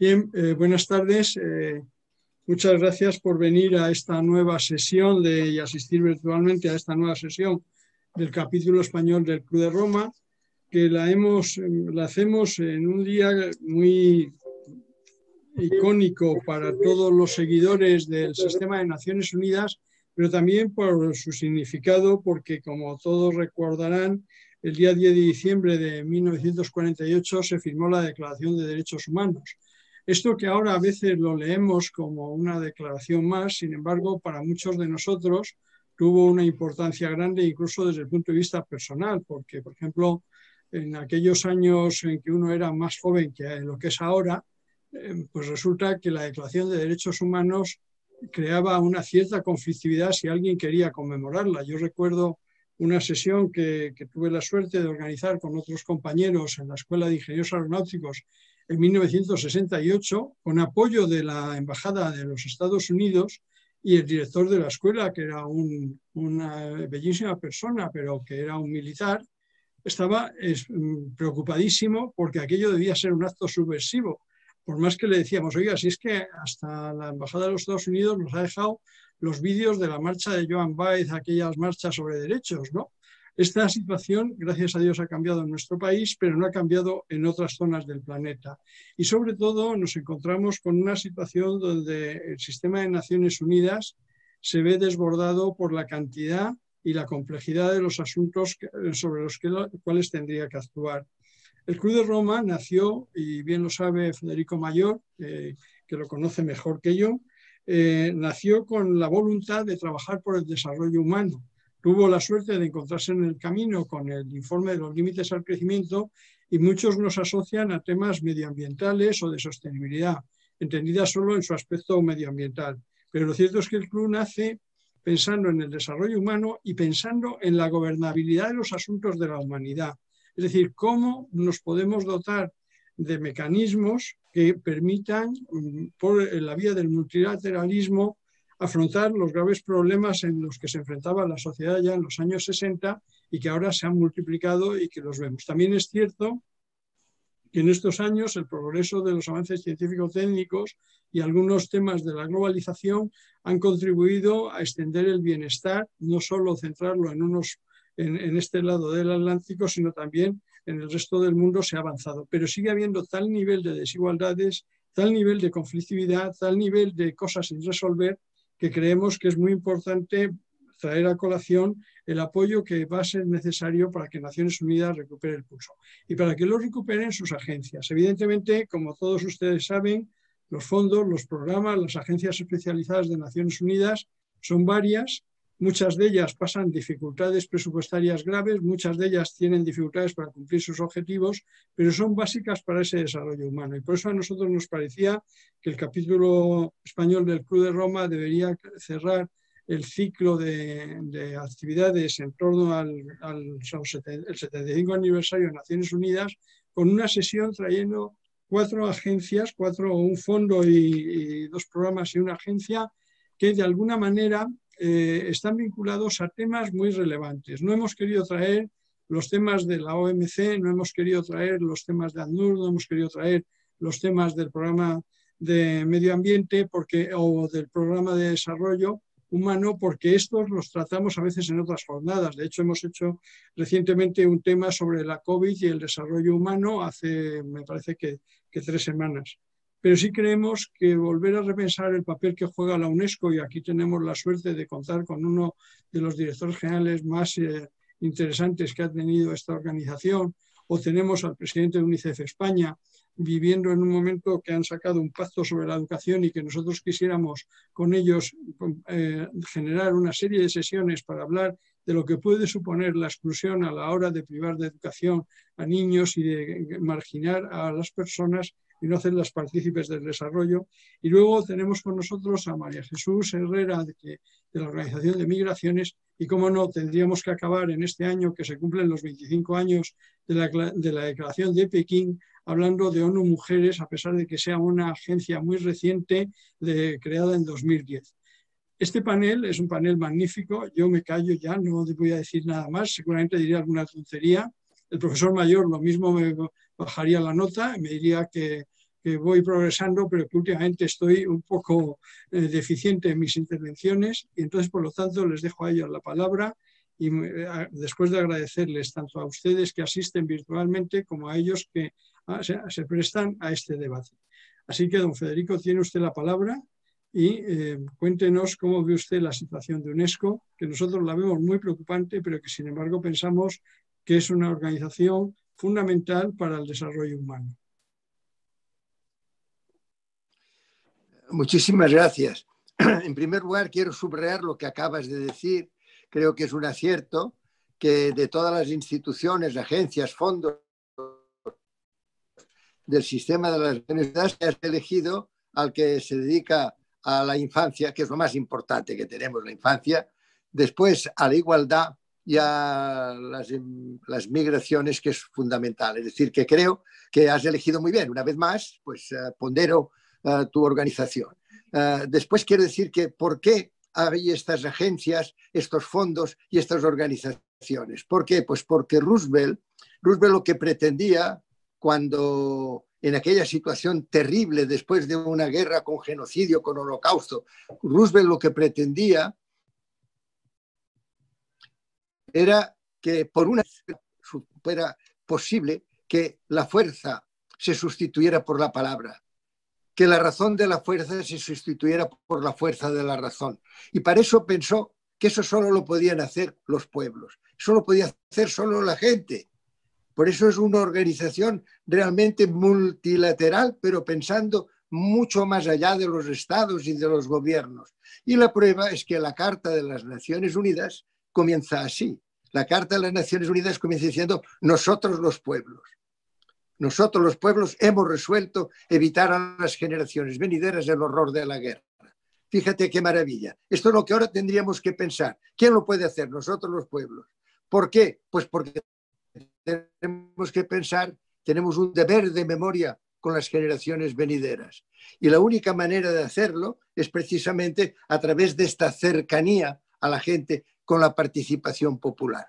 Bien, eh, buenas tardes. Eh, muchas gracias por venir a esta nueva sesión de, y asistir virtualmente a esta nueva sesión del capítulo español del Club de Roma, que la, hemos, la hacemos en un día muy icónico para todos los seguidores del sistema de Naciones Unidas, pero también por su significado, porque como todos recordarán, el día 10 de diciembre de 1948 se firmó la Declaración de Derechos Humanos esto que ahora a veces lo leemos como una declaración más, sin embargo, para muchos de nosotros tuvo una importancia grande incluso desde el punto de vista personal, porque, por ejemplo, en aquellos años en que uno era más joven que lo que es ahora, eh, pues resulta que la Declaración de Derechos Humanos creaba una cierta conflictividad si alguien quería conmemorarla. Yo recuerdo una sesión que, que, tuve la suerte de organizar con otros compañeros en la Escuela de Ingenieros Aeronáuticos en 1968 con apoyo de la Embajada de los Estados Unidos y el director de la escuela, que era una bellísima persona, pero que era un militar, estaba mm, preocupadísimo porque aquello debía ser un acto subversivo. Por más que le decíamos, oiga, si es que hasta la Embajada de los Estados Unidos nos ha dejado los vídeos de la marcha de Joan Baez, aquellas marchas sobre derechos, ¿no? Esta situación, gracias a Dios, ha cambiado en nuestro país, pero no ha cambiado en otras zonas del planeta. Y sobre todo nos encontramos con una situación donde el sistema de Naciones Unidas se ve desbordado por la cantidad y la complejidad de los asuntos sobre los cuales tendría que actuar. El Club de Roma nació, y bien lo sabe Federico Mayor, que lo conoce mejor que yo, eh, nació con la voluntad de trabajar por el desarrollo humano tuvo la suerte de encontrarse en el camino con el informe de los límites al crecimiento y muchos nos asocian a temas medioambientales o de sostenibilidad, entendida solo en su aspecto medioambiental. Pero lo cierto es que el club nace pensando en el desarrollo humano y pensando en la gobernabilidad de los asuntos de la humanidad. Es decir, cómo nos podemos dotar de mecanismos que permitan, mm, por la vía del multilateralismo, afrontar los graves problemas en los que se enfrentaba la sociedad ya en los años 60 y que ahora se han multiplicado y que los vemos. También es cierto que en estos años el progreso de los avances científico-técnicos y algunos temas de la globalización han contribuido a extender el bienestar, no solo centrarlo en, unos, en, en este lado del Atlántico, sino también en el resto del mundo se ha avanzado. Pero sigue habiendo tal nivel de desigualdades, tal nivel de conflictividad, tal nivel de cosas sin resolver, que creemos que es muy importante traer a colación el apoyo que va a ser necesario para que Naciones Unidas recupere el pulso y para que lo recuperen sus agencias. Evidentemente, como todos ustedes saben, los fondos, los programas, las agencias especializadas de Naciones Unidas son varias. Muchas de ellas pasan dificultades presupuestarias graves, muchas de ellas tienen dificultades para cumplir sus objetivos, pero son básicas para ese desarrollo humano. Y por eso a nosotros nos parecía que el capítulo español del Club de Roma debería cerrar el ciclo de, actividades en torno al, el 75 aniversario de Naciones Unidas con una sesión trayendo cuatro agencias, cuatro, un fondo y dos programas y una agencia que de alguna manera eh, están vinculados a temas muy relevantes. No hemos querido traer los temas de la OMC, no hemos querido traer los temas de ANUR, no hemos querido traer los temas del programa de medio ambiente porque, o del programa de desarrollo humano, porque estos los tratamos a veces en otras jornadas. De hecho, hemos hecho recientemente un tema sobre la COVID y el desarrollo humano hace, me parece que tres semanas pero sí creemos que volver a repensar el papel que juega la UNESCO, y aquí tenemos la suerte de contar con uno de los directores generales más eh, interesantes que ha tenido esta organización, o tenemos al presidente de UNICEF España, viviendo en un momento que han sacado un pacto sobre la educación y que nosotros quisiéramos con ellos eh, generar una serie de sesiones para hablar de lo que puede suponer la exclusión a la hora de privar de educación a niños y de marginar a las personas y no hacerlas partícipes del desarrollo. Y luego tenemos con nosotros a María Jesús Herrera de, la Organización de Migraciones y, cómo no, tendríamos que acabar en este año que se cumplen los 25 años de la, de la Declaración de Pekín hablando de ONU Mujeres, a pesar de que sea una agencia muy reciente de, creada en 2010. Este panel es un panel magnífico, yo me callo ya, no voy a decir nada más, seguramente diría alguna tontería. El profesor mayor lo mismo me bajaría la nota, me diría que que voy progresando, pero que últimamente estoy un poco eh, deficiente en mis intervenciones y entonces, por lo tanto, les dejo a ellos la palabra y eh, después de agradecerles tanto a ustedes que asisten virtualmente como a ellos que ah, se, prestan a este debate. Así que, don Federico, tiene usted la palabra y eh, cuéntenos cómo ve usted la situación de UNESCO, que nosotros la vemos muy preocupante, pero que sin embargo pensamos que es una organización fundamental para el desarrollo humano. Muchísimas gracias. En primer lugar, quiero subrayar lo que acabas de decir. Creo que es un acierto que de todas las instituciones, agencias, fondos del sistema de las universidades, has elegido al que se dedica a la infancia, que es lo más importante que tenemos, la infancia, después a la igualdad y a las, las, migraciones, que es fundamental. Es decir, que creo que has elegido muy bien. Una vez más, pues uh, pondero uh, tu organización. Uh, después quiero decir que por qué hay estas agencias, estos fondos y estas organizaciones. ¿Por qué? Pues porque Roosevelt, Roosevelt lo que pretendía cuando en aquella situación terrible después de una guerra con genocidio, con holocausto, Roosevelt lo que pretendía era que por una fuera posible que la fuerza se sustituyera por la palabra, que la razón de la fuerza se sustituyera por la fuerza de la razón. Y para eso pensó que eso solo lo podían hacer los pueblos, eso lo podía hacer solo la gente. Por eso es una organización realmente multilateral, pero pensando mucho más allá de los estados y de los gobiernos. Y la prueba es que la Carta de las Naciones Unidas comienza así. La Carta de las Naciones Unidas comienza diciendo nosotros los pueblos. Nosotros los pueblos hemos resuelto evitar a las generaciones venideras el horror de la guerra. Fíjate qué maravilla. Esto es lo que ahora tendríamos que pensar. ¿Quién lo puede hacer? Nosotros los pueblos. ¿Por qué? Pues porque tenemos que pensar, tenemos un deber de memoria con las generaciones venideras. Y la única manera de hacerlo es precisamente a través de esta cercanía a la gente con la participación popular.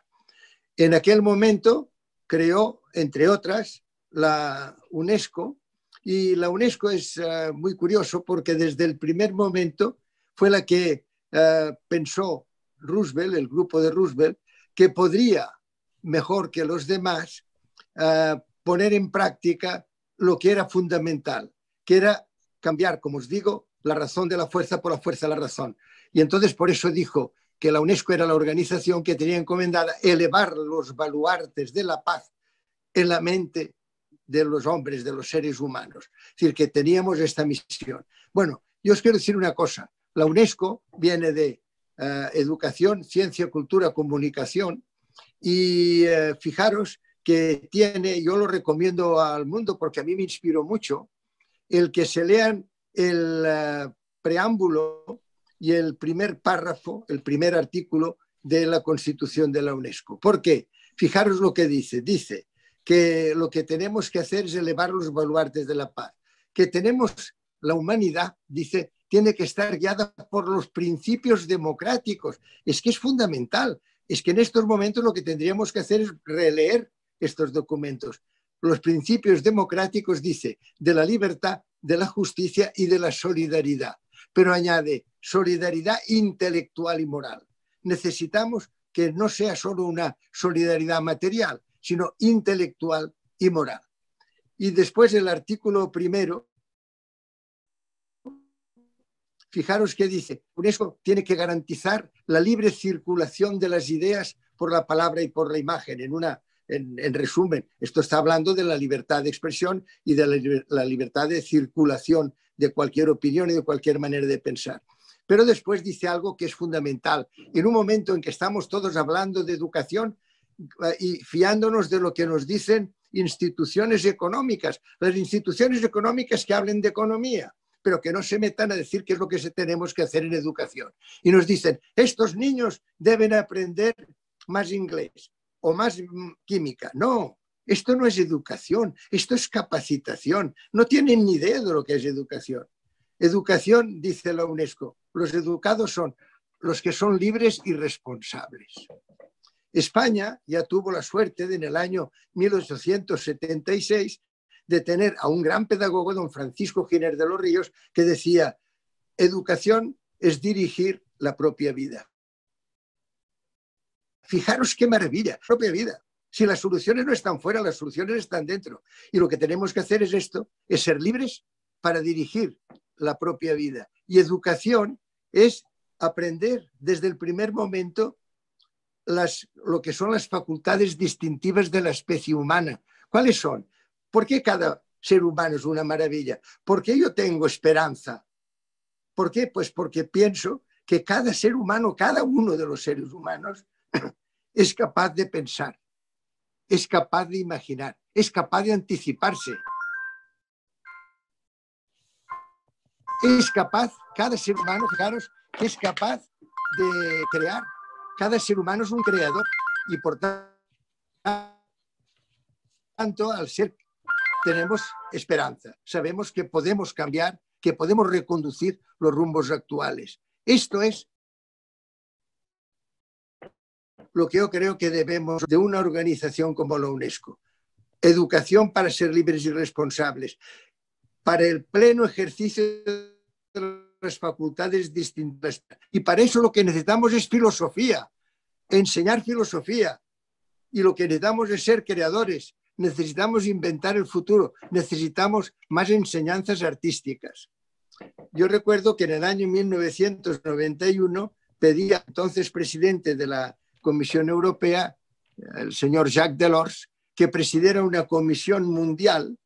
En aquel momento creó, entre otras, la UNESCO y la UNESCO es uh, muy curioso porque desde el primer momento fue la que uh, pensó Roosevelt, el grupo de Roosevelt, que podría, mejor que los demás, uh, poner en práctica lo que era fundamental, que era cambiar, como os digo, la razón de la fuerza por la fuerza de la razón. Y entonces por eso dijo, que la UNESCO era la organización que tenía encomendada elevar los baluartes de la paz en la mente de los hombres, de los seres humanos. Es decir, que teníamos esta misión. Bueno, yo os quiero decir una cosa. La UNESCO viene de uh, educación, ciencia, cultura, comunicación y uh, fijaros que tiene, yo lo recomiendo al mundo porque a mí me inspiró mucho, el que se lean el uh, preámbulo y el primer párrafo, el primer artículo de la Constitución de la UNESCO. ¿Por qué? Fijaros lo que dice. Dice que lo que tenemos que hacer es elevar los baluartes de la paz, que tenemos la humanidad, dice, tiene que estar guiada por los principios democráticos. Es que es fundamental. Es que en estos momentos lo que tendríamos que hacer es releer estos documentos. Los principios democráticos, dice, de la libertad, de la justicia y de la solidaridad pero añade solidaridad intelectual y moral. Necesitamos que no sea solo una solidaridad material, sino intelectual y moral. Y después el artículo primero, fijaros que dice, UNESCO tiene que garantizar la libre circulación de las ideas por la palabra y por la imagen. En, una, en, resumen, esto está hablando de la libertad de expresión y de la libertad de circulación de cualquier opinión y de cualquier manera de pensar. Pero después dice algo que es fundamental. En un momento en que estamos todos hablando de educación eh, y fiándonos de lo que nos dicen instituciones económicas, las instituciones económicas que hablen de economía, pero que no se metan a decir qué es lo que tenemos que hacer en educación. Y nos dicen, estos niños deben aprender más inglés o más mm, química. No, esto no es educación, esto es capacitación. No tienen ni idea de lo que es educación. Educación, dice la UNESCO, los educados son los que son libres y responsables. España ya tuvo la suerte en el año 1876 de tener a un gran pedagogo, don Francisco Giner de los Ríos, que decía, educación es dirigir la propia vida. Fijaros qué maravilla, propia vida. Si las soluciones no están fuera, las soluciones están dentro. Y lo que tenemos que hacer es esto, es ser libres para dirigir la propia vida. Y educación es aprender desde el primer momento las, lo que son las facultades distintivas de la especie humana. ¿Cuáles son? ¿Por qué cada ser humano es una maravilla? ¿Por qué yo tengo esperanza? ¿Por qué? Pues porque pienso que cada ser humano, cada uno de los seres humanos, es capaz de pensar, es capaz de imaginar, es capaz de anticiparse. Es capaz, cada ser humano, fijaros, es capaz de crear. Cada ser humano es un creador y por tanto, al ser, tenemos esperanza. Sabemos que podemos cambiar, que podemos reconducir los rumbos actuales. Esto es lo que yo creo que debemos de una organización como la UNESCO. Educación para ser libres y responsables, para el pleno ejercicio de las facultades distintas. Y para eso lo que necesitamos es filosofía, enseñar filosofía. Y lo que necesitamos es ser creadores, necesitamos inventar el futuro, necesitamos más enseñanzas artísticas. Yo recuerdo que en el año 1991 pedía entonces presidente de la Comisión Europea, el señor Jacques Delors, que presidiera una comisión mundial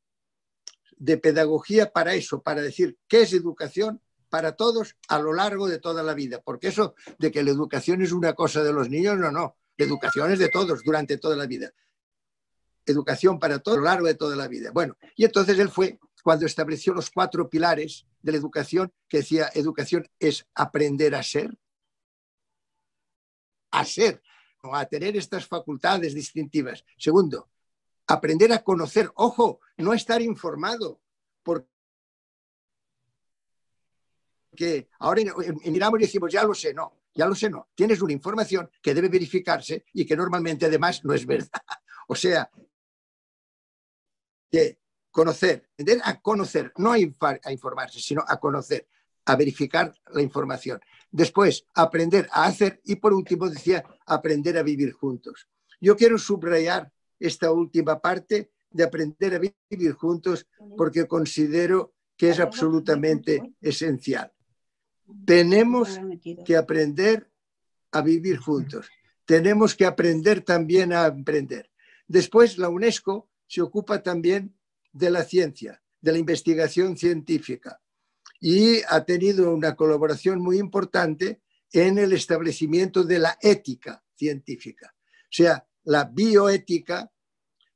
de pedagogía para eso, para decir qué es educación para todos a lo largo de toda la vida. Porque eso de que la educación es una cosa de los niños, no, no. La educación es de todos durante toda la vida. Educación para todos a lo largo de toda la vida. Bueno, y entonces él fue cuando estableció los cuatro pilares de la educación, que decía, educación es aprender a ser, a ser, o a tener estas facultades distintivas. Segundo, aprender a conocer, ojo, no estar informado, porque que ahora miramos y decimos, ya lo sé, no, ya lo sé, no. Tienes una información que debe verificarse y que normalmente además no es verdad. O sea, que conocer, aprender a conocer, no a, informarse, sino a conocer, a verificar la información. Después, aprender a hacer y por último decía, aprender a vivir juntos. Yo quiero subrayar esta última parte de aprender a vivir juntos porque considero que es absolutamente esencial. Tenemos que aprender a vivir juntos. Tenemos que aprender también a emprender. Después, la UNESCO se ocupa también de la ciencia, de la investigación científica y ha tenido una colaboración muy importante en el establecimiento de la ética científica. O sea, la bioética,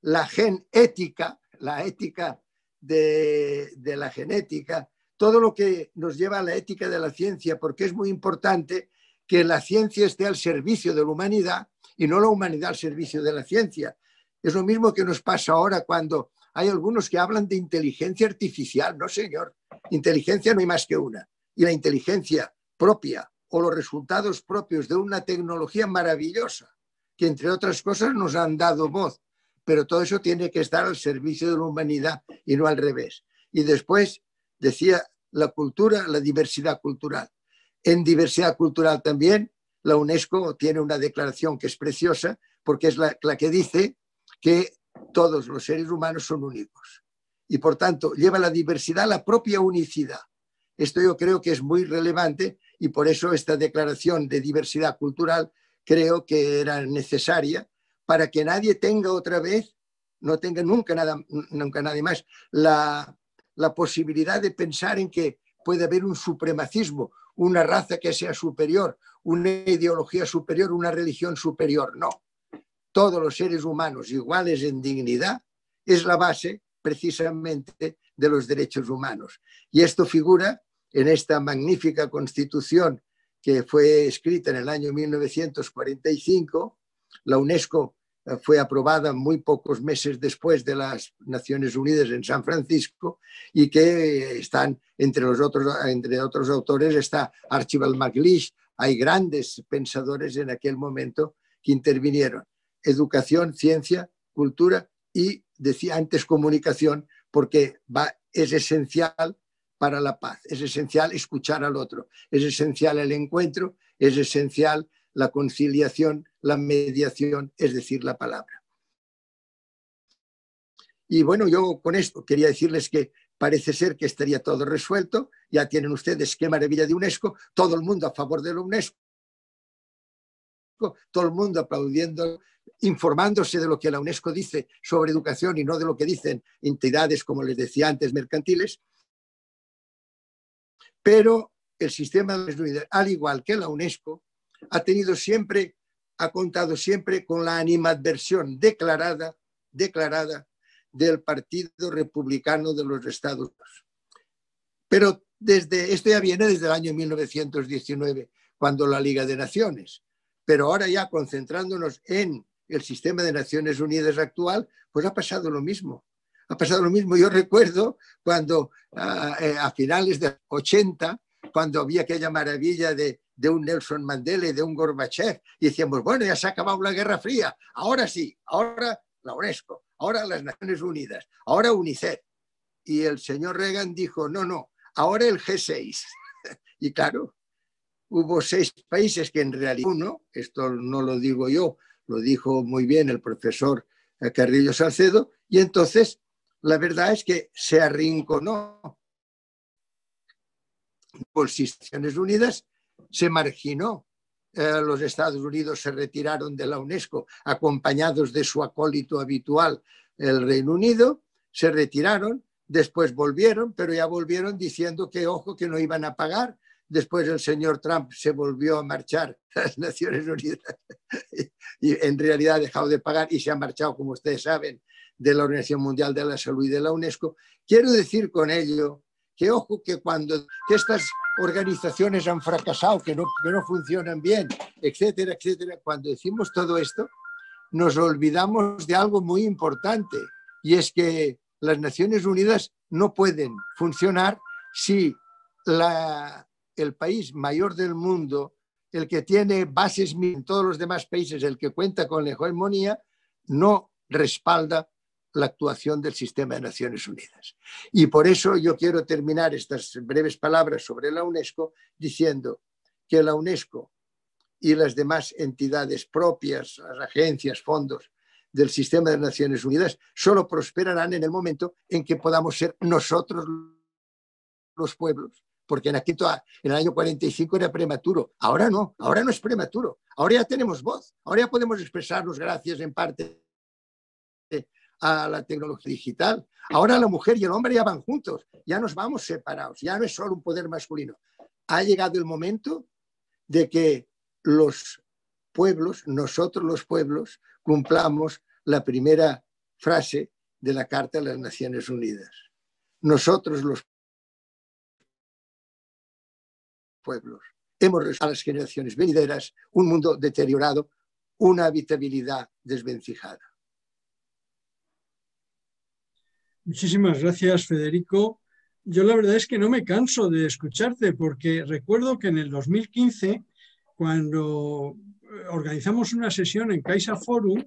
la genética, la ética de, de la genética, todo lo que nos lleva a la ética de la ciencia, porque es muy importante que la ciencia esté al servicio de la humanidad y no la humanidad al servicio de la ciencia. Es lo mismo que nos pasa ahora cuando hay algunos que hablan de inteligencia artificial. No, señor, inteligencia no hay más que una. Y la inteligencia propia o los resultados propios de una tecnología maravillosa, que entre otras cosas nos han dado voz, pero todo eso tiene que estar al servicio de la humanidad y no al revés. Y después decía la cultura, la diversidad cultural. En diversidad cultural también, la UNESCO tiene una declaración que es preciosa porque es la, que dice que todos los seres humanos son únicos y por tanto lleva la diversidad a la propia unicidad. Esto yo creo que es muy relevante y por eso esta declaración de diversidad cultural creo que era necesaria para que nadie tenga otra vez, no tenga nunca nada, nunca nadie más, la, la posibilidad de pensar en que puede haber un supremacismo, una raza que sea superior, una ideología superior, una religión superior. No. Todos los seres humanos iguales en dignidad es la base precisamente de los derechos humanos. Y esto figura en esta magnífica constitución que fue escrita en el año 1945. La UNESCO fue aprobada muy pocos meses después de las Naciones Unidas en San Francisco y que están entre los otros, entre otros autores está Archibald MacLeish. Hay grandes pensadores en aquel momento que intervinieron. Educación, ciencia, cultura y, decía antes, comunicación, porque va, es esencial para la paz, es esencial escuchar al otro, es esencial el encuentro, es esencial la conciliación, la mediación, es decir, la palabra. Y bueno, yo con esto quería decirles que parece ser que estaría todo resuelto, ya tienen ustedes qué maravilla de UNESCO, todo el mundo a favor de la UNESCO, todo el mundo aplaudiendo, informándose de lo que la UNESCO dice sobre educación y no de lo que dicen entidades, como les decía antes, mercantiles. Pero el sistema al igual que la UNESCO, ha tenido siempre, ha contado siempre con la animadversión declarada, declarada del Partido Republicano de los Estados Unidos. Pero desde, esto ya viene desde el año 1919, cuando la Liga de Naciones. Pero ahora ya concentrándonos en el sistema de Naciones Unidas actual, pues ha pasado lo mismo. Ha pasado lo mismo. Yo recuerdo cuando a, eh, a finales de 80, cuando había aquella maravilla de, de un Nelson Mandela y de un Gorbachev, y decíamos, bueno, ya se ha acabado la Guerra Fría, ahora sí, ahora la UNESCO, ahora las Naciones Unidas, ahora UNICEF. Y el señor Reagan dijo, no, no, ahora el G6. y claro, hubo seis países que en realidad uno, esto no lo digo yo, lo dijo muy bien el profesor Carrillo Salcedo, y entonces la verdad es que se arrinconó por Naciones Unidas, se marginó. Eh, los Estados Unidos se retiraron de la UNESCO acompañados de su acólito habitual, el Reino Unido, se retiraron, después volvieron, pero ya volvieron diciendo que, ojo, que no iban a pagar, Después el señor Trump se volvió a marchar a las Naciones Unidas y en realidad ha dejado de pagar y se ha marchado, como ustedes saben, de la Organización Mundial de la Salud y de la UNESCO. Quiero decir con ello que ojo que cuando estas organizaciones han fracasado, que no, que no funcionan bien, etcétera, etcétera, cuando decimos todo esto, nos olvidamos de algo muy importante y es que las Naciones Unidas no pueden funcionar si la, el país mayor del mundo, el que tiene bases en todos los demás países, el que cuenta con la hegemonía, no respalda la actuación del sistema de Naciones Unidas. Y por eso yo quiero terminar estas breves palabras sobre la UNESCO diciendo que la UNESCO y las demás entidades propias, las agencias, fondos del sistema de Naciones Unidas, solo prosperarán en el momento en que podamos ser nosotros los pueblos porque en, en el año 45 era prematuro. Ahora no, ahora no es prematuro. Ahora ya tenemos voz, ahora ya podemos expresarnos gracias en parte a la tecnología digital. Ahora la mujer y el hombre ya van juntos, ya nos vamos separados, ya no es solo un poder masculino. Ha llegado el momento de que los pueblos, nosotros los pueblos, cumplamos la primera frase de la Carta de las Naciones Unidas. Nosotros los pueblos. Hemos a las generaciones venideras un mundo deteriorado, una habitabilidad desvencijada. Muchísimas gracias, Federico. Yo la verdad es que no me canso de escucharte porque recuerdo que en el 2015, cuando organizamos una sesión en Caixa Forum,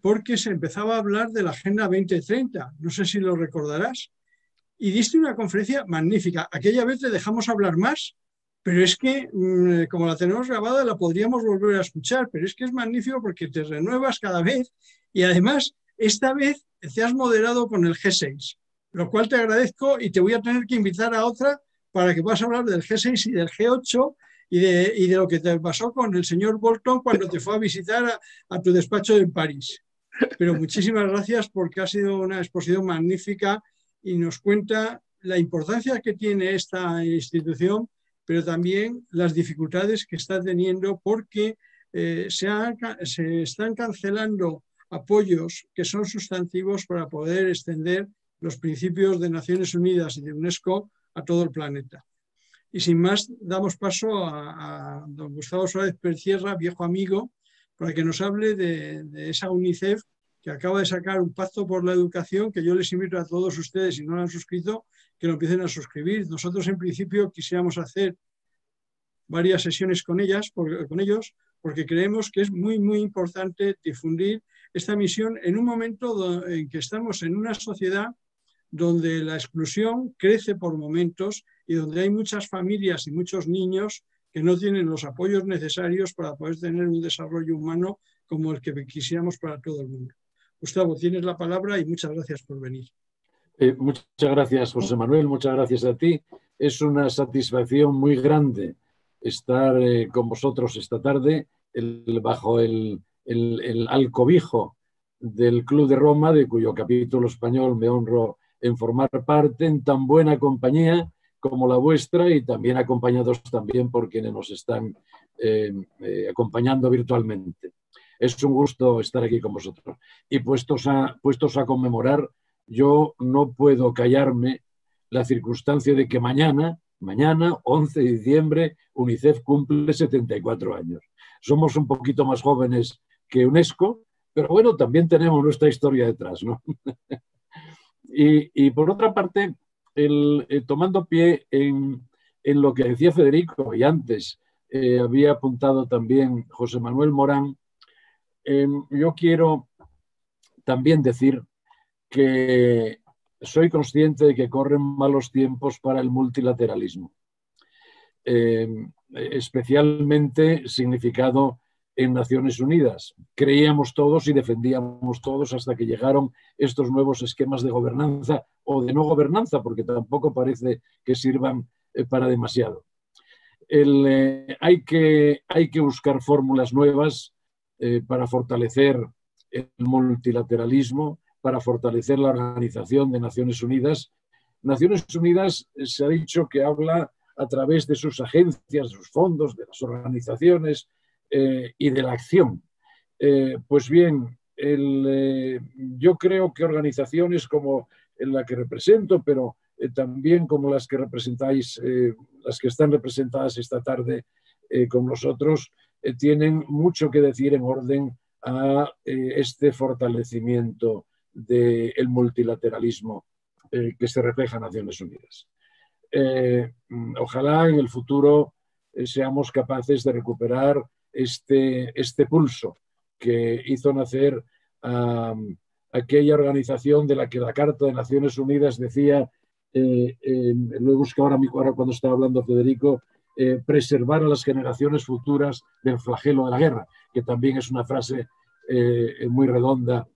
porque se empezaba a hablar de la Agenda 2030, no sé si lo recordarás, y diste una conferencia magnífica. Aquella vez le dejamos hablar más pero es que, mm, como la tenemos grabada, la podríamos volver a escuchar, pero es que es magnífico porque te renuevas cada vez y además, esta vez te has moderado con el G6, lo cual te agradezco y te voy a tener que invitar a otra para que puedas hablar del G6 y del G8 y de, y de lo que te pasó con el señor Bolton cuando te fue a visitar a, tu despacho en París. Pero muchísimas gracias porque ha sido una exposición magnífica y nos cuenta la importancia que tiene esta institución pero también las dificultades que está teniendo porque eh, se están cancelando apoyos que son sustantivos para poder extender los principios de Naciones Unidas y de UNESCO a todo el planeta. Y sin más, damos paso a, don Gustavo Suárez Percierra, viejo amigo, para que nos hable de, de, esa UNICEF que acaba de sacar un pacto por la educación que yo les invito a todos ustedes, si no lo han suscrito, que lo empiecen a suscribir. Nosotros en principio quisiéramos hacer varias sesiones con ellas, con ellos, porque creemos que es muy, muy importante difundir esta misión en un momento en que estamos en una sociedad donde la exclusión crece por momentos y donde hay muchas familias y muchos niños que no tienen los apoyos necesarios para poder tener un desarrollo humano como el que quisiéramos para todo el mundo. Gustavo, tienes la palabra y muchas gracias por venir. Eh, muchas gracias, José Manuel, muchas gracias a ti. Es una satisfacción muy grande estar eh, con vosotros esta tarde bajo el, el, alcobijo del Club de Roma, de cuyo capítulo español me honro en formar parte en tan buena compañía como la vuestra y también acompañados también por quienes nos están eh, eh, acompañando virtualmente. Es un gusto estar aquí con vosotros. Y puestos a, puestos a conmemorar, yo no puedo callarme la circunstancia de que mañana, mañana, 11 de diciembre, UNICEF cumple 74 años. Somos un poquito más jóvenes que UNESCO, pero bueno, también tenemos nuestra historia detrás, ¿no? y, por otra parte, el, eh, tomando pie en, lo que decía Federico y antes eh, había apuntado también José Manuel Morán, em, yo quiero también decir que soy consciente de que corren malos tiempos para el multilateralismo, em, especialmente significado en Naciones Unidas. Creíamos todos y defendíamos todos hasta que llegaron estos nuevos esquemas de gobernanza o de no gobernanza, porque tampoco parece que sirvan eh, para demasiado. Eh, hay, que, hay, que, buscar fórmulas nuevas eh, para fortalecer el multilateralismo, para fortalecer la Organización de Naciones Unidas. Naciones Unidas se ha dicho que habla a través de sus agencias, de sus fondos, de las organizaciones, eh, y de la acción. Eh, pues bien, eh, yo creo que organizaciones como la que represento, pero también como las que representáis, las que están representadas esta tarde con nosotros, tienen mucho que decir en orden a este fortalecimiento del multilateralismo que se refleja en Naciones Unidas. ojalá en el futuro seamos capaces de recuperar este, este pulso que hizo nacer a aquella organización de la que la Carta de Naciones Unidas decía, eh, lo he buscado ahora, ahora cuando estaba hablando Federico, eh, preservar a las generaciones futuras del flagelo de la guerra, que también es una frase eh, muy redonda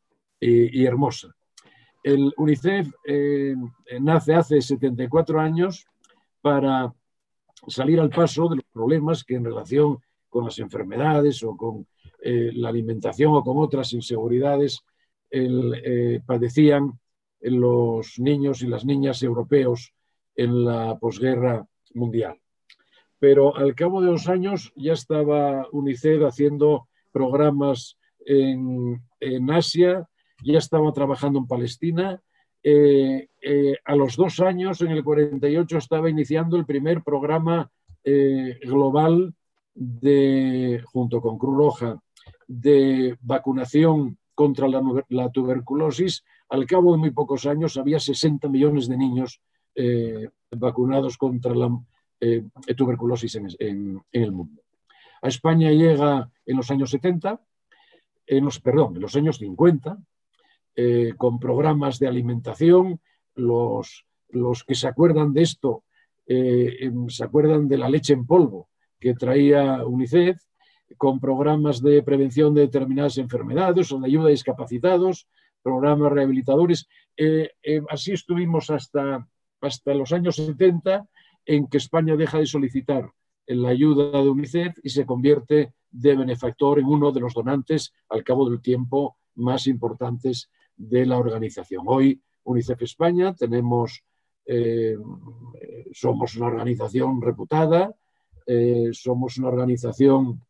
y, y, hermosa. El UNICEF nace hace 74 años para salir al paso de los problemas que en relación con las enfermedades o con eh, la alimentación o con otras inseguridades eh, padecían los niños y las niñas europeos en la posguerra mundial. Pero al cabo de dos años ya estaba UNICEF haciendo programas en, Asia, ya estaba trabajando en Palestina. Eh, a los dos años, en el 48, estaba iniciando el primer programa global de, junto con Cruz Roja, de vacunación contra la, tuberculosis, al cabo de muy pocos años había 60 millones de niños eh, vacunados contra la eh, tuberculosis en, el mundo. A España llega en los años 70, en los, perdón, en los años 50, eh, con programas de alimentación. Los, los que se acuerdan de esto se acuerdan de la leche en polvo, que traía UNICEF con programas de prevención de determinadas enfermedades de ayuda a discapacitados, programas rehabilitadores. Eh, eh, así estuvimos hasta, hasta los años 70, en que España deja de solicitar la ayuda de UNICEF y se convierte de benefactor en uno de los donantes al cabo del tiempo más importantes de la organización. Hoy, UNICEF España, tenemos, eh, somos una organización reputada, eh, somos una organización,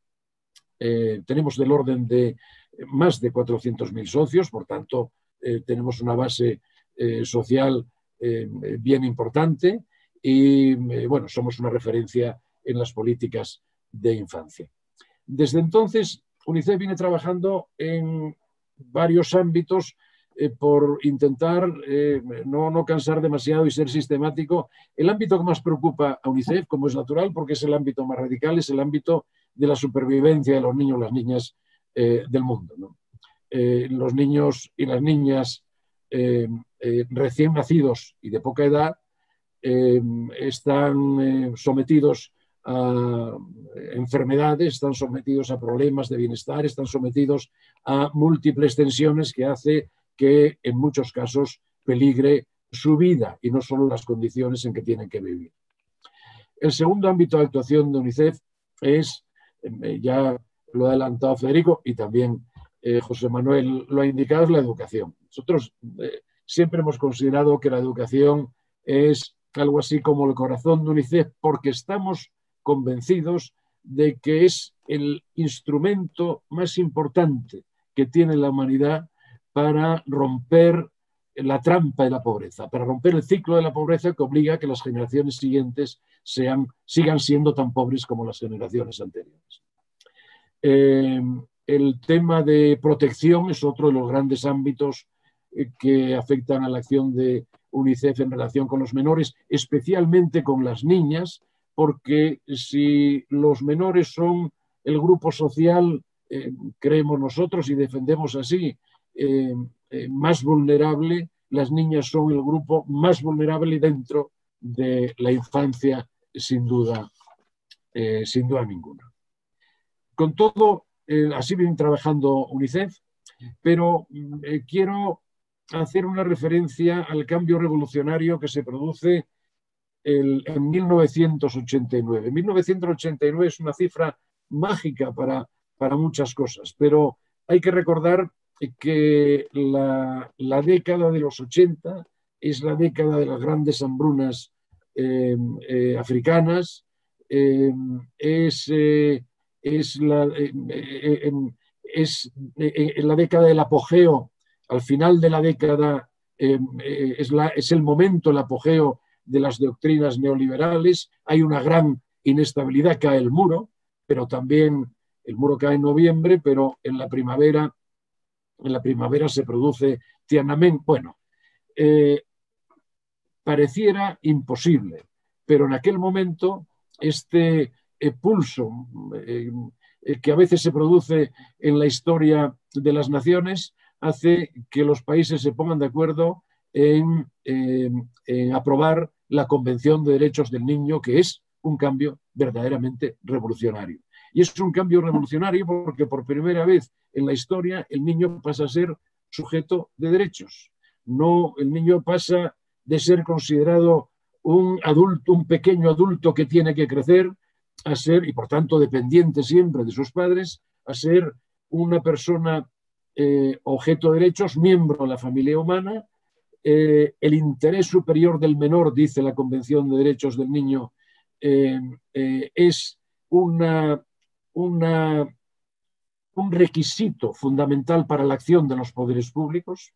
eh, tenemos del orden de más de 400.000 socios, por tanto, eh, tenemos una base social bien importante y, bueno, somos una referencia en las políticas de infancia. Desde entonces, UNICEF viene trabajando en varios ámbitos eh, por intentar eh, no, no, cansar demasiado y ser sistemático. El ámbito que más preocupa a UNICEF, como es natural, porque es el ámbito más radical, es el ámbito de la supervivencia de los niños y las niñas eh, del mundo. los niños y las niñas recién nacidos y de poca edad están sometidos a enfermedades, están sometidos a problemas de bienestar, están sometidos a múltiples tensiones que hace que en muchos casos peligre su vida y no solo las condiciones en que tienen que vivir. El segundo ámbito de actuación de UNICEF es, eh, ya lo ha adelantado Federico y también eh, José Manuel lo ha indicado, es la educación. Nosotros eh, siempre hemos considerado que la educación es algo así como el corazón de UNICEF porque estamos convencidos de que es el instrumento más importante que tiene la humanidad para romper la trampa de la pobreza, para romper el ciclo de la pobreza que obliga a que las generaciones siguientes sean, sigan siendo tan pobres como las generaciones anteriores. Eh, el tema de protección es otro de los grandes ámbitos eh, que afectan a la acción de UNICEF en relación con los menores, especialmente con las niñas, porque si los menores son el grupo social, eh, creemos nosotros y defendemos así, más vulnerable, las niñas son el grupo más vulnerable dentro de la infancia, sin duda, eh, sin duda ninguna. Con todo, eh, así viene trabajando UNICEF, pero eh, quiero hacer una referencia al cambio revolucionario que se produce en 1989. 1989 es una cifra mágica para, para muchas cosas, pero hay que recordar que la, década de los 80 es la década de las grandes hambrunas em, eh, africanas, em, es, eh, es, la, em, es la década del apogeo, al final de la década es, la, es el momento, el apogeo de las doctrinas neoliberales, hay una gran inestabilidad, cae el muro, pero también el muro cae en noviembre, pero en la primavera en la primavera se produce Tiananmen. Bueno, eh, pareciera imposible, pero en aquel momento este eh, pulso eh, que a veces se produce en la historia de las naciones hace que los países se pongan de acuerdo en, en aprobar la Convención de Derechos del Niño, que es un cambio verdaderamente revolucionario. Y es un cambio revolucionario porque por primera vez en la historia el niño pasa a ser sujeto de derechos. No, el niño pasa de ser considerado un adulto, un pequeño adulto que tiene que crecer, a ser, y por tanto dependiente siempre de sus padres, a ser una persona eh, objeto de derechos, miembro de la familia humana. Eh, el interés superior del menor, dice la Convención de Derechos del Niño, eh, es una, un requisito fundamental para la acción de los poderes públicos.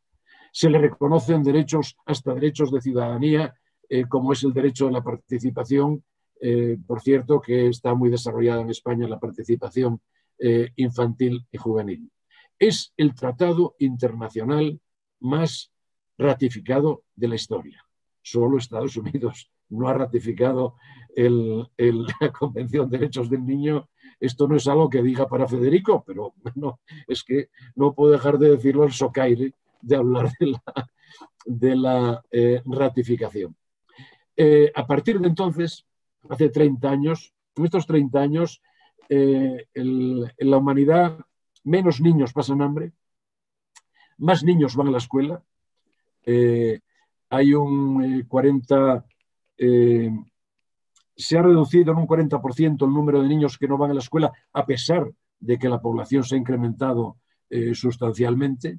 Se le reconocen derechos, hasta derechos de ciudadanía, eh, como es el derecho a la participación, eh, por cierto, que está muy desarrollada en España la participación eh, infantil y juvenil. Es el tratado internacional más ratificado de la historia. Solo Estados Unidos no ha ratificado la Convención de Derechos del Niño esto no es algo que diga para Federico, pero bueno, es que no puedo dejar de decirlo al socaire de hablar de la, eh, ratificación. Eh, a partir de entonces, hace 30 años, en estos 30 años, eh, en la humanidad menos niños pasan hambre, más niños van a la escuela, hay un 40 se ha reducido en un 40% el número de niños que no van a la escuela, a pesar de que la población se ha incrementado eh, sustancialmente.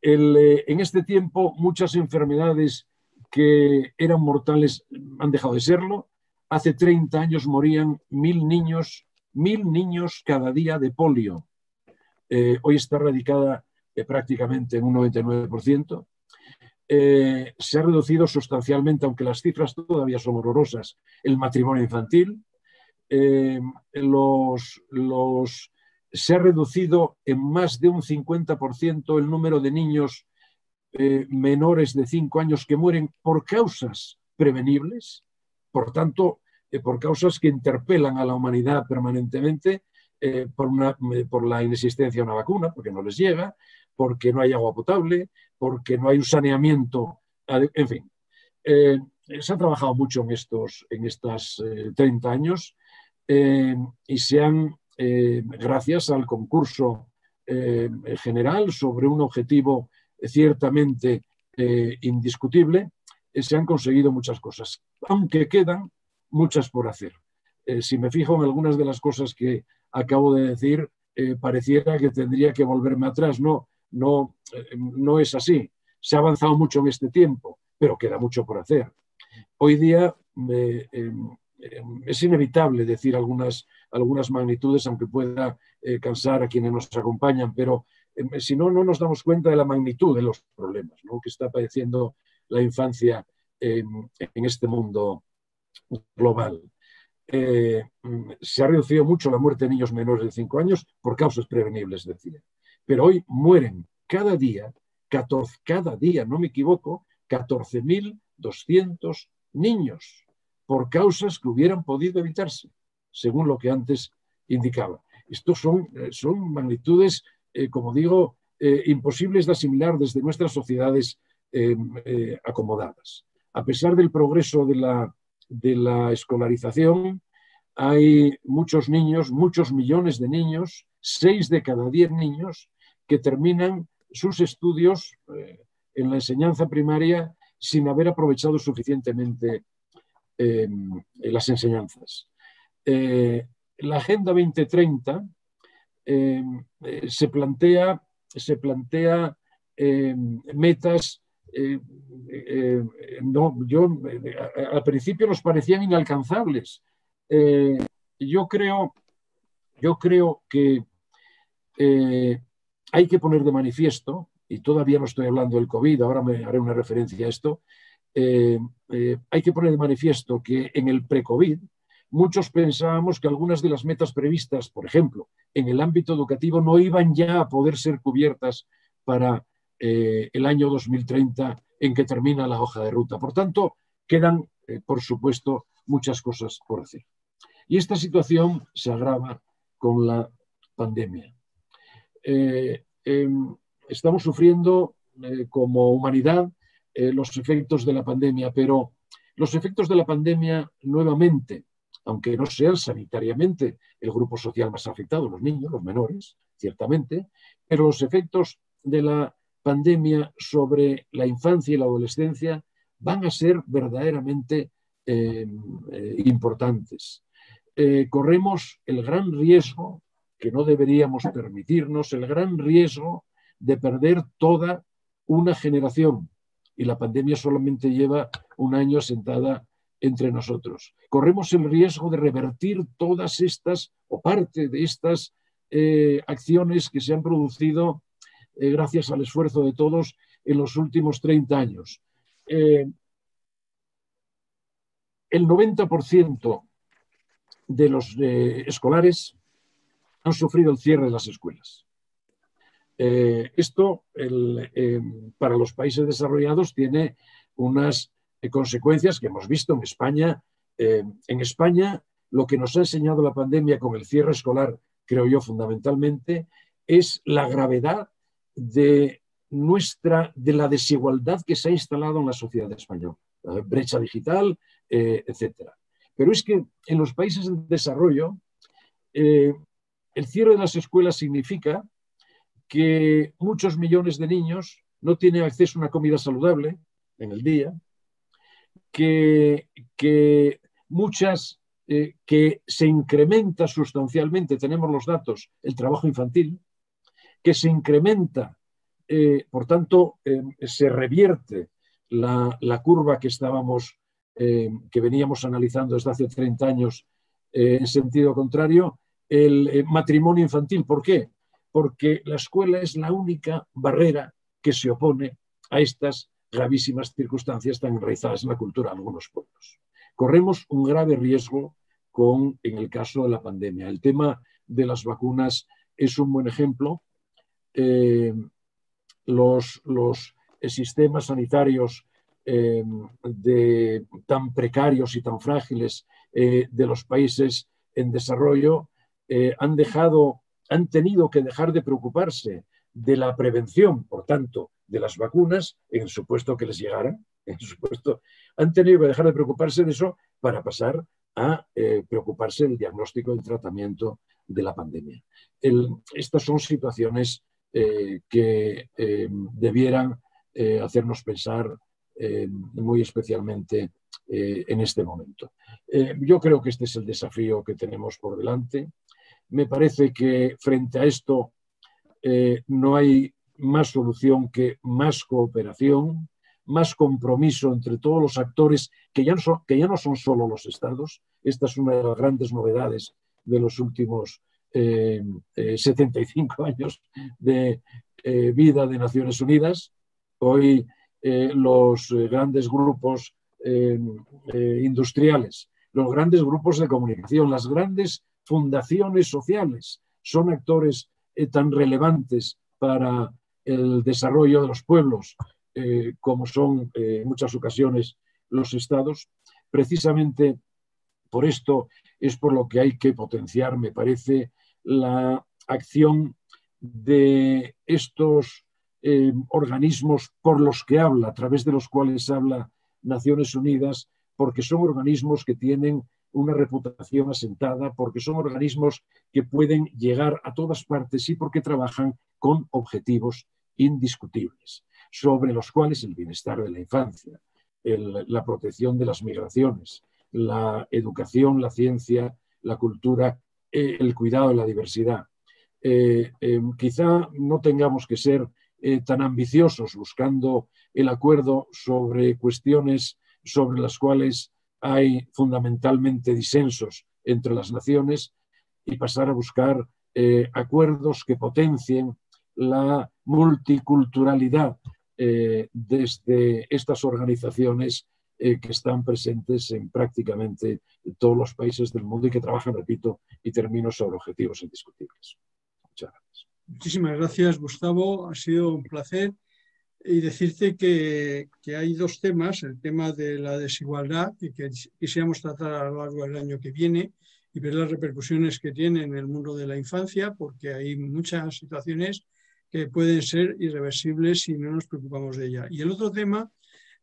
Eh, en este tiempo, muchas enfermedades que eran mortales han dejado de serlo. Hace 30 años morían mil niños, mil niños cada día de polio. Eh, hoy está radicada prácticamente en un 99%. Eh, se ha reducido sustancialmente, aunque las cifras todavía son horrorosas, el matrimonio infantil. Eh, se ha reducido en más de un 50% el número de niños eh, menores de 5 años que mueren por causas prevenibles, por tanto, por causas que interpelan a la humanidad permanentemente, por, por la inexistencia de una vacuna, porque no les llega, porque no hay agua potable, porque no hay un saneamiento, en fin. Eh, se ha trabajado mucho en estos en estas 30 años y se han, gracias al concurso general sobre un objetivo ciertamente indiscutible, se han conseguido muchas cosas, aunque quedan muchas por hacer. si me fijo en algunas de las cosas que acabo de decir, eh, pareciera que tendría que volverme atrás. No, no, eh, no es así. Se ha avanzado mucho en este tiempo, pero queda mucho por hacer. Hoy día em, em, es inevitable decir algunas, algunas magnitudes, aunque pueda eh, cansar a quienes nos acompañan, pero em, si no, no nos damos cuenta de la magnitud de los problemas que está padeciendo la infancia en este mundo global. Eh, se ha reducido mucho la muerte de niños menores de 5 años por causas prevenibles, decía. Pero hoy mueren cada día, 14, cada día, no me equivoco, 14.200 niños por causas que hubieran podido evitarse, según lo que antes indicaba. Estos son, eh, son magnitudes, eh, como digo, imposibles de asimilar desde nuestras sociedades acomodadas. A pesar del progreso de la de la escolarización hay muchos niños, muchos millones de niños, seis de cada diez niños, que terminan sus estudios eh, en la enseñanza primaria sin haber aprovechado suficientemente em, las enseñanzas. Eh, la Agenda 2030 em, eh, se plantea, se plantea em, metas no, yo, al principio nos parecían inalcanzables. yo, creo, yo creo que hay que poner de manifiesto, y todavía no estoy hablando del COVID, ahora me haré una referencia a esto, hay que poner de manifiesto que en el pre-COVID muchos pensábamos que algunas de las metas previstas, por ejemplo, en el ámbito educativo, no iban ya a poder ser cubiertas para eh, el año 2030 en que termina la hoja de ruta. Por tanto, quedan, eh, por supuesto, muchas cosas por hacer. Y esta situación se agrava con la pandemia. Eh, em, estamos sufriendo como humanidad los efectos de la pandemia, pero los efectos de la pandemia nuevamente, aunque no sean sanitariamente el grupo social más afectado, los niños, los menores, ciertamente, pero los efectos de la pandemia sobre la infancia y la adolescencia van a ser verdaderamente eh, eh, importantes. Eh, corremos el gran riesgo, que no deberíamos permitirnos, el gran riesgo de perder toda una generación. Y la pandemia solamente lleva un año sentada entre nosotros. Corremos el riesgo de revertir todas estas o parte de estas acciones que se han producido eh, gracias al esfuerzo de todos en los últimos 30 años. Eh, el 90% de los eh, escolares han sufrido el cierre de las escuelas. esto para los países desarrollados tiene unas consecuencias que hemos visto en España. en España, lo que nos ha enseñado la pandemia con el cierre escolar, creo yo fundamentalmente, es la gravedad de nuestra, de la desigualdad que se ha instalado en la sociedad española, la brecha digital, eh, etc. Pero es que en los países de desarrollo, eh, el cierre de las escuelas significa que muchos millones de niños no tienen acceso a una comida saludable en el día, que, muchas, eh, que se incrementa sustancialmente, tenemos los datos, el trabajo infantil, que se incrementa, eh, por tanto, eh, se revierte la, curva que estábamos, eh, que veníamos analizando desde hace 30 años en sentido contrario, el matrimonio infantil. ¿Por qué? Porque la escuela es la única barrera que se opone a estas gravísimas circunstancias tan enraizadas en la cultura de algunos pueblos. Corremos un grave riesgo con, en el caso de la pandemia. El tema de las vacunas es un buen ejemplo eh, los, sistemas sanitarios eh, tan precarios y tan frágiles eh, de los países en desarrollo han dejado, han tenido que dejar de preocuparse de la prevención, por tanto, de las vacunas, en supuesto que les llegaran, en supuesto, han tenido que dejar de preocuparse de eso para pasar a eh, preocuparse del diagnóstico y tratamiento de la pandemia. estas son situaciones eh, que eh, debieran hacernos pensar muy especialmente en este momento. yo creo que este es el desafío que tenemos por delante. Me parece que frente a esto no hay más solución que más cooperación, más compromiso entre todos los actores que ya, no son, que ya no son solo los estados. Esta es una de las grandes novedades de los últimos 75 eh, eh, años de eh, vida de Naciones Unidas. Hoy los grandes grupos industriales, los grandes grupos de comunicación, las grandes fundaciones sociales son actores tan relevantes para el desarrollo de los pueblos, eh, como son eh, en muchas ocasiones los estados. Precisamente por esto es por lo que hay que potenciar, me parece, la acción de estos eh, organismos por los que habla, a través de los cuales habla Naciones Unidas, porque son organismos que tienen una reputación asentada, porque son organismos que pueden llegar a todas partes y porque trabajan con objetivos indiscutibles, sobre los cuales el bienestar de la infancia, la protección de las migraciones, la educación, la ciencia, la cultura, eh, el cuidado de la diversidad. Eh, em, quizá no tengamos que ser eh, tan ambiciosos buscando el acuerdo sobre cuestiones sobre las cuales hay fundamentalmente disensos entre las naciones y pasar a buscar acuerdos que potencien la multiculturalidad eh, desde estas organizaciones eh, que están presentes en prácticamente todos los países del mundo y que trabajan, repito, y termino sobre objetivos indiscutibles. Muchas gracias. Muchísimas gracias, Gustavo. Ha sido un placer. Y decirte que, que hay dos temas, el tema de la desigualdad, que, que quisiéramos tratar a lo largo del año que viene, y ver las repercusiones que tiene en el mundo de la infancia, porque hay muchas situaciones que pueden ser irreversibles si no nos preocupamos de ella. Y el otro tema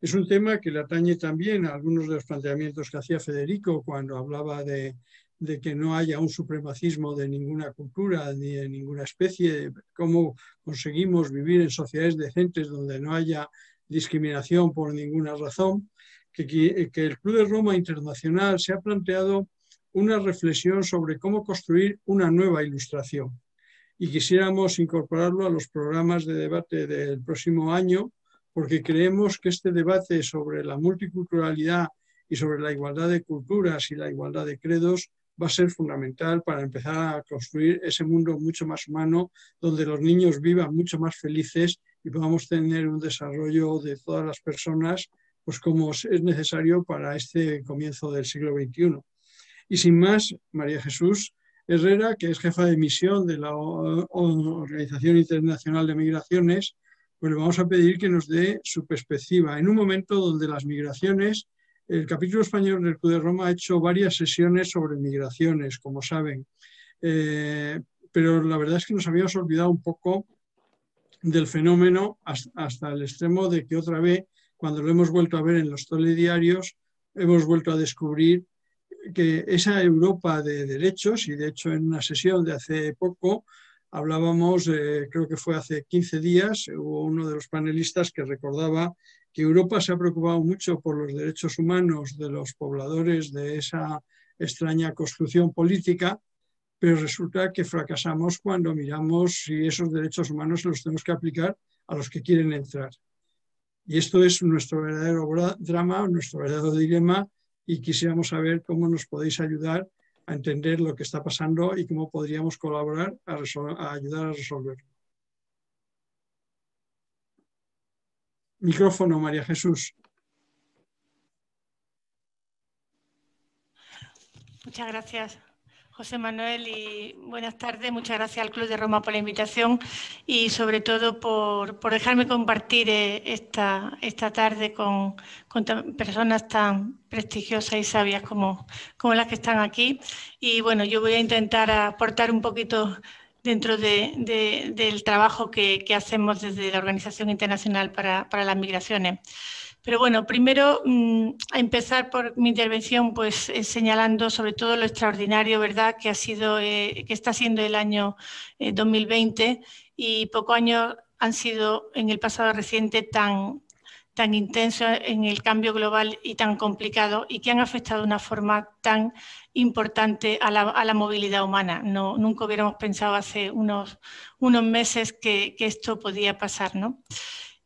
es un tema que le atañe también a algunos de los planteamientos que hacía Federico cuando hablaba de, que no haya un supremacismo de ninguna cultura ni de ninguna especie, cómo conseguimos vivir en sociedades decentes donde no haya discriminación por ninguna razón, que, que el Club de Roma Internacional se ha planteado una reflexión sobre cómo construir una nueva ilustración. Y quisiéramos incorporarlo a los programas de debate del próximo año, porque creemos que este debate sobre la multiculturalidad y sobre la igualdad de culturas y la igualdad de credos va a ser fundamental para empezar a construir ese mundo mucho más humano, donde los niños vivan mucho más felices y podamos tener un desarrollo de todas las personas, pues como es necesario para este comienzo del siglo XXI. Y sin más, María Jesús, Herrera, que es jefa de misión de la Organización Internacional de Migraciones, pues le vamos a pedir que nos dé su perspectiva en un momento donde las migraciones, el capítulo español del Club de Roma ha hecho varias sesiones sobre migraciones, como saben, eh, pero la verdad es que nos habíamos olvidado un poco del fenómeno hasta, el extremo de que otra vez, cuando lo hemos vuelto a ver en los telediarios, hemos vuelto a descubrir que esa Europa de derechos, y de hecho en una sesión de hace poco hablábamos, creo que fue hace 15 días, hubo uno de los panelistas que recordaba que Europa se ha preocupado mucho por los derechos humanos de los pobladores de esa extraña construcción política, pero resulta que fracasamos cuando miramos si esos derechos humanos los tenemos que aplicar a los que quieren entrar. Y esto es nuestro verdadero drama, nuestro verdadero dilema y quisiéramos saber cómo nos podéis ayudar a entender lo que está pasando y cómo podríamos colaborar a, ayudar a resolverlo. Micrófono, María Jesús. Muchas gracias. José Manuel, y buenas tardes. Muchas gracias al Club de Roma por la invitación y sobre todo por, dejarme compartir eh, esta, esta tarde con, personas tan prestigiosas y sabias como, como las que están aquí. Y bueno, yo voy a intentar aportar un poquito dentro del trabajo que, hacemos desde la Organización Internacional para, las Migraciones. Pero bueno, primero mm, a empezar por mi intervención, pues eh, señalando sobre todo lo extraordinario, ¿verdad?, que ha sido, eh, que está siendo el año 2020 y pocos años han sido en el pasado reciente tan, tan intensos en el cambio global y tan complicado y que han afectado de una forma tan importante a la, movilidad humana. No, nunca hubiéramos pensado hace unos, unos meses que, esto podía pasar. ¿no?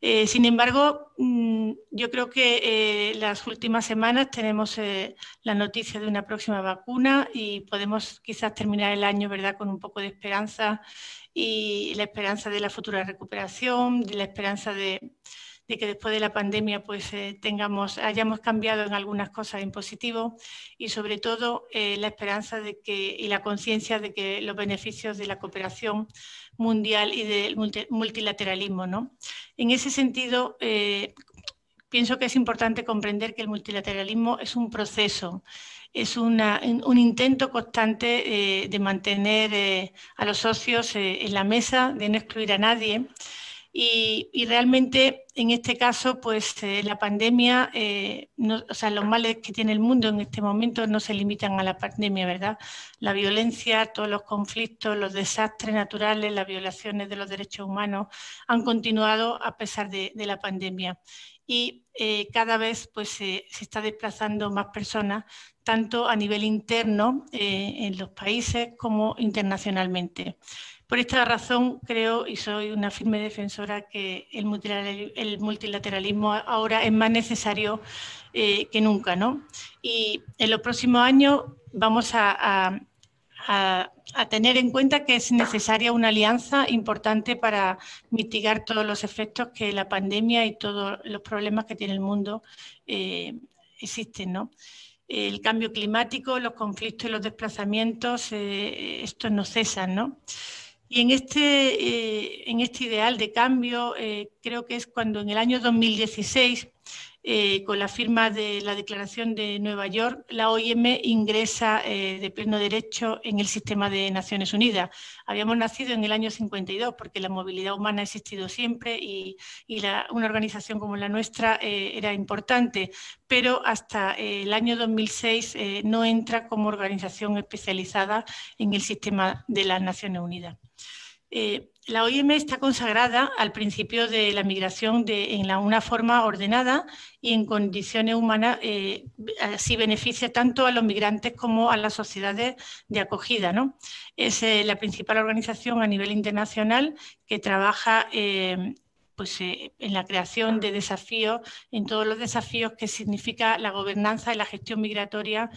Eh, sin embargo, mm, yo creo que eh, las últimas semanas tenemos eh, la noticia de una próxima vacuna y podemos quizás terminar el año ¿verdad? con un poco de esperanza y la esperanza de la futura recuperación, de la esperanza de, de que después de la pandemia pues eh, tengamos, hayamos cambiado en algunas cosas en positivo y sobre todo eh, la esperanza de que, y la conciencia de que los beneficios de la cooperación mundial y del multilateralismo. ¿no? En ese sentido, eh, pienso que es importante comprender que el multilateralismo es un proceso, es un intento constante de mantener a los socios en la mesa, de no excluir a nadie y, realmente en este caso, pues eh, la pandemia, eh, o sea, los males que tiene el mundo en este momento no se limitan a la pandemia, ¿verdad? La violencia, todos los conflictos, los desastres naturales, las violaciones de los derechos humanos han continuado a pesar de, la pandemia. Y eh, cada vez pues, se está desplazando más personas, tanto a nivel interno en los países como internacionalmente. Por esta razón creo y soy una firme defensora que el multilateralismo ahora es más necesario eh, que nunca. ¿no? Y en los próximos años vamos a, tener en cuenta que es necesaria una alianza importante para mitigar todos los efectos que la pandemia y todos los problemas que tiene el mundo eh, existen. ¿no? El cambio climático, los conflictos y los desplazamientos, eh, estos no cesan. ¿no? Y en este, eh, en este ideal de cambio, eh, creo que es cuando en el año 2016, eh, con la firma de la Declaración de Nueva York, la OIM ingresa de pleno derecho en el sistema de Naciones Unidas. Habíamos nacido en el año 52 porque la movilidad humana ha existido siempre y, una organización como la nuestra era importante, pero hasta el año 2006 no entra como organización especializada en el sistema de las Naciones Unidas. Eh, la OIM está consagrada al principio de la migración en una forma ordenada y en condiciones humanas, eh, así beneficia tanto a los migrantes como a las sociedades de acogida. Es eh, la principal organización a nivel internacional que trabaja pues, en la creación de desafíos, en todos los desafíos que significa la gobernanza y la gestión migratoria,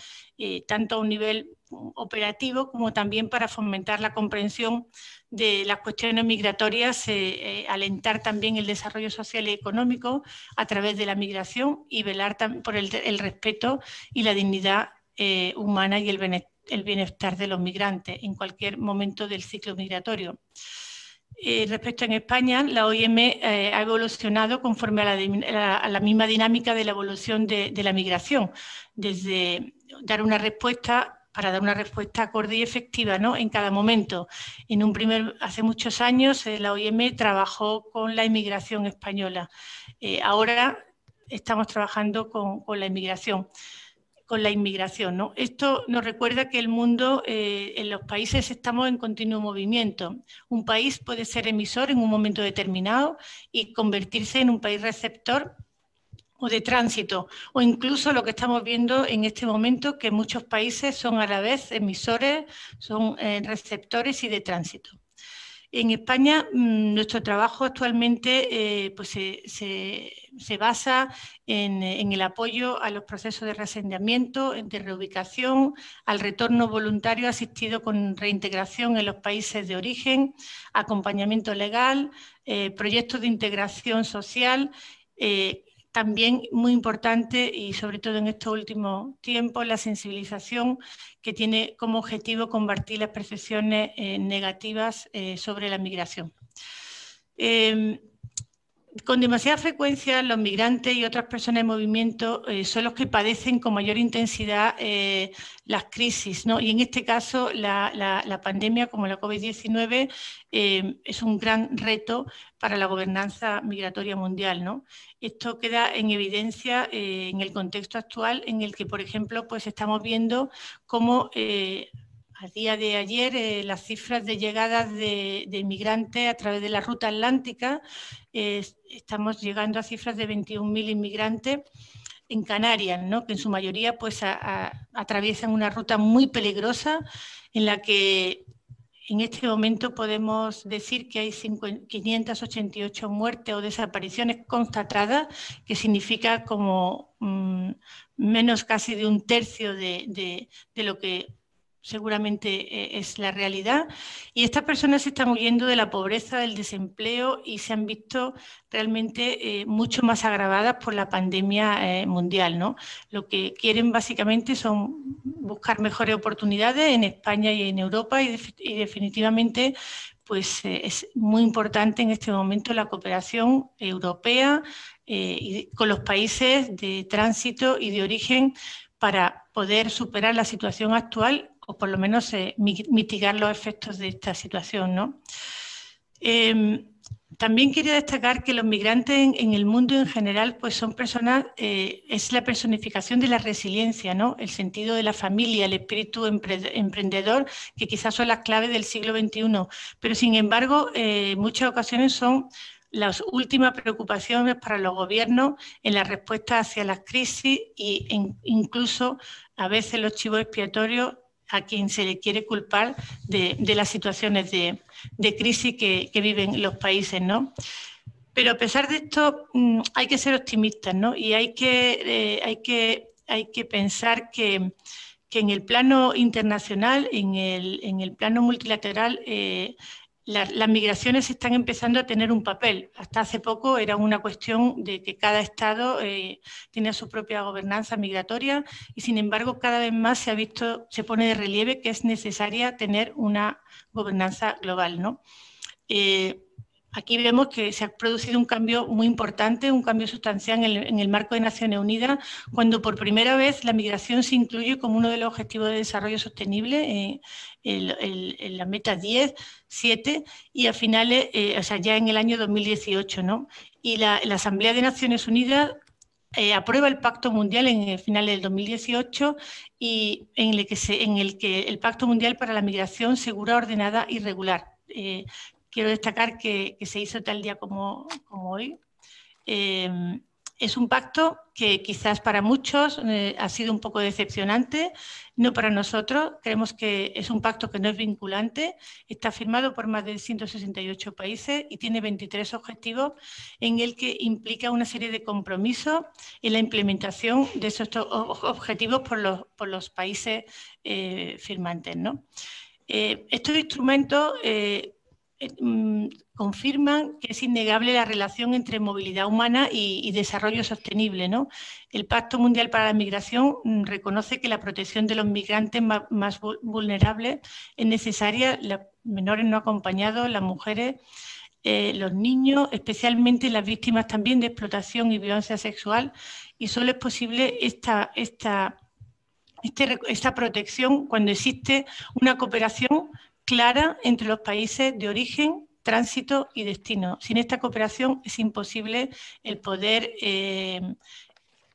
tanto a un nivel operativo como también para fomentar la comprensión de las cuestiones migratorias, eh, eh, alentar también el desarrollo social y económico a través de la migración y velar por el, respeto y la dignidad eh, humana y el, bienestar de los migrantes en cualquier momento del ciclo migratorio. Respecto en España, la OIM ha evolucionado conforme a la, misma dinámica de la evolución de, la migración, desde dar una respuesta para dar una respuesta acorde y efectiva ¿no? en cada momento. En un primer, hace muchos años eh, la OIM trabajó con la inmigración española. Eh, ahora estamos trabajando con, la inmigración con la inmigración. ¿no? Esto nos recuerda que el mundo, eh, en los países estamos en continuo movimiento. Un país puede ser emisor en un momento determinado y convertirse en un país receptor o de tránsito, o incluso lo que estamos viendo en este momento, que muchos países son a la vez emisores, son eh, receptores y de tránsito. En España, mm, nuestro trabajo actualmente eh, pues se, basa en, el apoyo a los procesos de reasentamiento, de reubicación, al retorno voluntario asistido con reintegración en los países de origen, acompañamiento legal, eh, proyectos de integración social, también muy importante y sobre todo en estos últimos tiempos la sensibilización que tiene como objetivo combatir las percepciones eh, negativas eh, sobre la migración. Em, con demasiada frecuencia los migrantes y otras personas en movimiento eh, son los que padecen con mayor intensidad eh, las crisis, ¿no? Y en este caso la, pandemia como la COVID-19 eh, es un gran reto para la gobernanza migratoria mundial, ¿no? Esto queda en evidencia en el contexto actual en el que, por ejemplo, pues estamos viendo cómo a día de ayer, eh, las cifras de llegadas de, inmigrantes a través de la ruta atlántica, estamos llegando a cifras de 21.000 inmigrantes en Canarias, ¿no? que en su mayoría pues, atraviesan una ruta muy peligrosa en la que en este momento podemos decir que hay 588 muertes o desapariciones constatadas, que significa como mm, menos casi de un tercio de lo que seguramente eh, es la realidad. Y estas personas se están huyendo de la pobreza, del desempleo y se han visto realmente eh, mucho más agravadas por la pandemia eh, mundial. ¿no? Lo que quieren básicamente son buscar mejores oportunidades en España y en Europa y, definitivamente pues es muy importante en este momento la cooperación europea con los países de tránsito y de origen para poder superar la situación actual o por lo menos eh, mitigar los efectos de esta situación. ¿no? Em, también quería destacar que los migrantes en, el mundo en general pues son personas, eh, es la personificación de la resiliencia, ¿no? el sentido de la familia, el espíritu emprendedor, que quizás son las claves del siglo XXI. Pero sin embargo, eh, en muchas ocasiones son las últimas preocupaciones para los gobiernos en la respuesta hacia las crisis e incluso a veces los chivos expiatorios a quien se le quiere culpar de, las situaciones de, crisis que, viven los países, ¿no? Pero a pesar de esto, mm, hay que ser optimistas, ¿no? Y hay que, eh, hay que, hay que pensar que, en el plano internacional, en el, en el plano multilateral, eh, las migraciones están empezando a tener un papel. Hasta hace poco era una cuestión de que cada Estado eh, tiene su propia gobernanza migratoria y sin embargo cada vez más se ha visto, se pone de relieve que es necesaria tener una gobernanza global. ¿no? Eh, Aquí vemos que se ha producido un cambio muy importante, un cambio sustancial en el, marco de Naciones Unidas, cuando por primera vez la migración se incluye como uno de los objetivos de desarrollo sostenible en, la meta 10, 7 y a finales, eh, o sea, ya en el año 2018. ¿no? Y la, Asamblea de Naciones Unidas eh, aprueba el Pacto Mundial en el final del 2018 y en el que, en el, que el Pacto Mundial para la Migración Segura, Ordenada y Regular. Eh, quiero destacar que, se hizo tal día como, hoy. Eh, es un pacto que quizás para muchos eh, ha sido un poco decepcionante, no para nosotros. Creemos que es un pacto que no es vinculante, está firmado por más de 168 países y tiene 23 objetivos en el que implica una serie de compromisos en la implementación de esos objetivos por los, por los países eh, firmantes. ¿no? estos instrumentos eh, confirman que es innegable la relación entre movilidad humana y, desarrollo sostenible. ¿no? El Pacto Mundial para la Migración mm, reconoce que la protección de los migrantes más, vulnerables es necesaria, los menores no acompañados, las mujeres, eh, los niños, especialmente las víctimas también de explotación y violencia sexual, y solo es posible esta, esta, este esta protección cuando existe una cooperación clara entre los países de origen, tránsito y destino. Sin esta cooperación es imposible el poder, eh,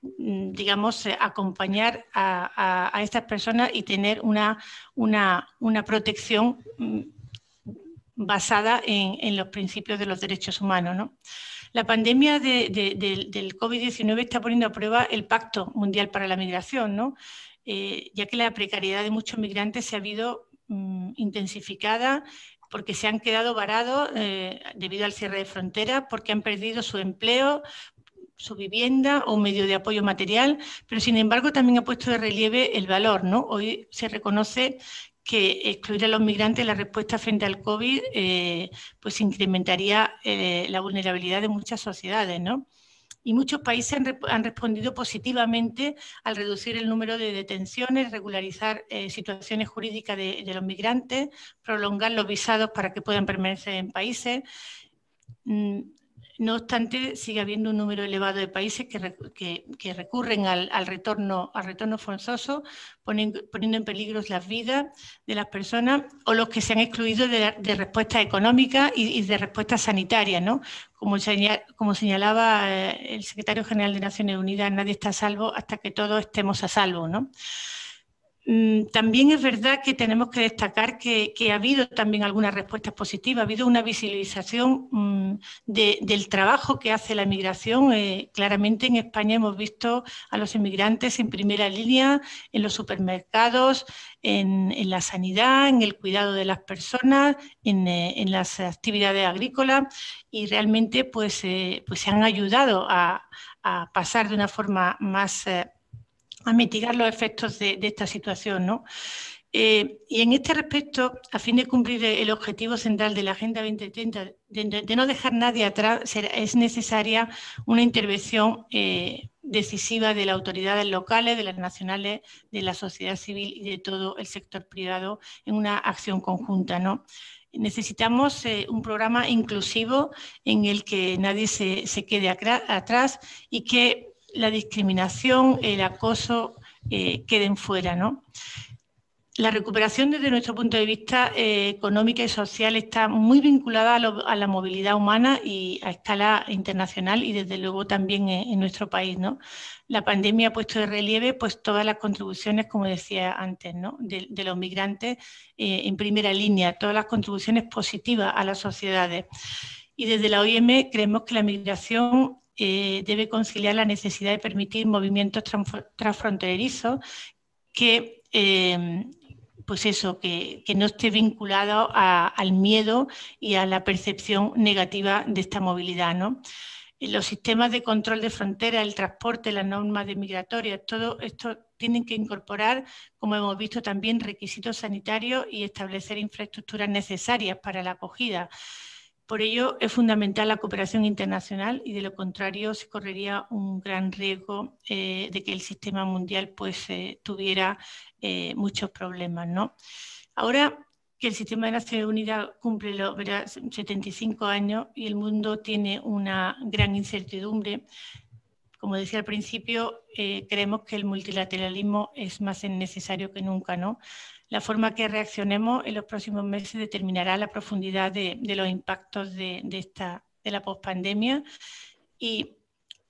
digamos, acompañar a, estas personas y tener una, una, protección mm, basada en, los principios de los derechos humanos. La pandemia del COVID-19 está poniendo a prueba el Pacto Mundial para la Migración, eh, ya que la precariedad de muchos migrantes se ha habido Mm, intensificada porque se han quedado varados eh, debido al cierre de fronteras, porque han perdido su empleo, su vivienda o medio de apoyo material, pero sin embargo también ha puesto de relieve el valor. ¿no? Hoy se reconoce que excluir a los migrantes la respuesta frente al COVID eh, pues incrementaría eh, la vulnerabilidad de muchas sociedades. ¿no? Y muchos países han, respondido positivamente al reducir el número de detenciones, regularizar eh, situaciones jurídicas de, los migrantes, prolongar los visados para que puedan permanecer en países. Mm, No obstante, sigue habiendo un número elevado de países que, recurren al, retorno, al retorno forzoso, poniendo en peligro las vidas de las personas o los que se han excluido de, respuestas económicas y, de respuestas sanitarias. ¿no? Como, como señalaba eh, el secretario general de Naciones Unidas, nadie está a salvo hasta que todos estemos a salvo. ¿no? Mm, también es verdad que tenemos que destacar que, ha habido también algunas respuestas positivas, ha habido una visibilización mm, del trabajo que hace la migración. Eh, claramente en España hemos visto a los inmigrantes en primera línea en los supermercados, en, la sanidad, en el cuidado de las personas, en, eh, las actividades agrícolas y realmente pues, eh, pues se han ayudado a, pasar de una forma más a mitigar los efectos de, esta situación. ¿no? Eh, y en este respecto, a fin de cumplir el objetivo central de la Agenda 2030, de, no dejar nadie atrás, es necesaria una intervención eh, decisiva de las autoridades locales, de las nacionales, de la sociedad civil y de todo el sector privado en una acción conjunta. Necesitamos eh, un programa inclusivo en el que nadie se quede atrás y que la discriminación, el acoso eh, queden fuera. ¿no? La recuperación desde nuestro punto de vista eh, económica y social está muy vinculada a, la movilidad humana y a escala internacional y desde luego también en, nuestro país. ¿no? La pandemia ha puesto de relieve pues, todas las contribuciones, como decía antes, ¿no? de, los migrantes eh, en primera línea, todas las contribuciones positivas a las sociedades. Y desde la OIM creemos que la migración eh, debe conciliar la necesidad de permitir movimientos transfronterizos que, eh, pues eso, que, no esté vinculado al miedo y a la percepción negativa de esta movilidad. ¿no? Los sistemas de control de frontera, el transporte, las normas de migratorias, todo esto tienen que incorporar, como hemos visto también, requisitos sanitarios y establecer infraestructuras necesarias para la acogida. Por ello, es fundamental la cooperación internacional y de lo contrario se correría un gran riesgo eh, de que el sistema mundial pues, eh, tuviera eh, muchos problemas. ¿no? Ahora que el sistema de Naciones Unidas cumple los 75 años y el mundo tiene una gran incertidumbre, como decía al principio, creemos que el multilateralismo es más necesario que nunca. ¿no? La forma que reaccionemos en los próximos meses determinará la profundidad de, los impactos de, esta, de la pospandemia y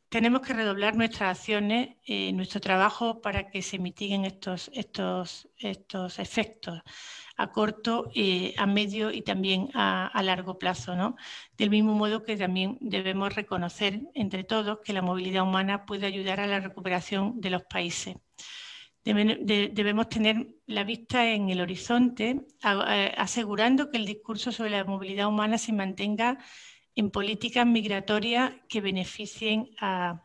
tenemos que redoblar nuestras acciones, eh, nuestro trabajo para que se mitiguen estos, estos, estos efectos a corto, eh, a medio y también a, largo plazo. ¿no? Del mismo modo que también debemos reconocer entre todos que la movilidad humana puede ayudar a la recuperación de los países debemos tener la vista en el horizonte, asegurando que el discurso sobre la movilidad humana se mantenga en políticas migratorias que beneficien a,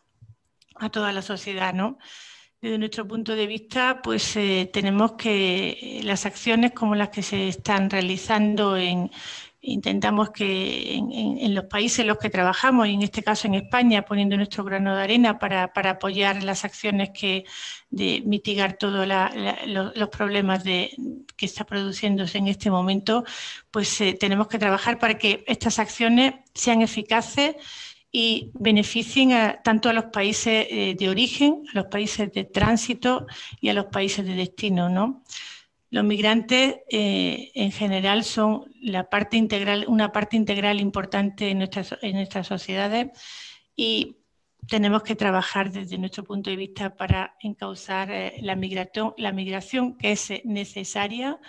toda la sociedad. ¿no? Desde nuestro punto de vista, pues eh, tenemos que las acciones como las que se están realizando en, intentamos que en, los países en los que trabajamos, y en este caso en España, poniendo nuestro grano de arena para, apoyar las acciones que, de mitigar todos los, problemas que está produciéndose en este momento, pues eh, tenemos que trabajar para que estas acciones sean eficaces y beneficien tanto a los países eh, de origen, a los países de tránsito y a los países de destino, ¿no? Los migrantes eh, en general son la parte integral, una parte integral importante en nuestras, sociedades y tenemos que trabajar desde nuestro punto de vista para encauzar eh, la, migración, la migración que es necesaria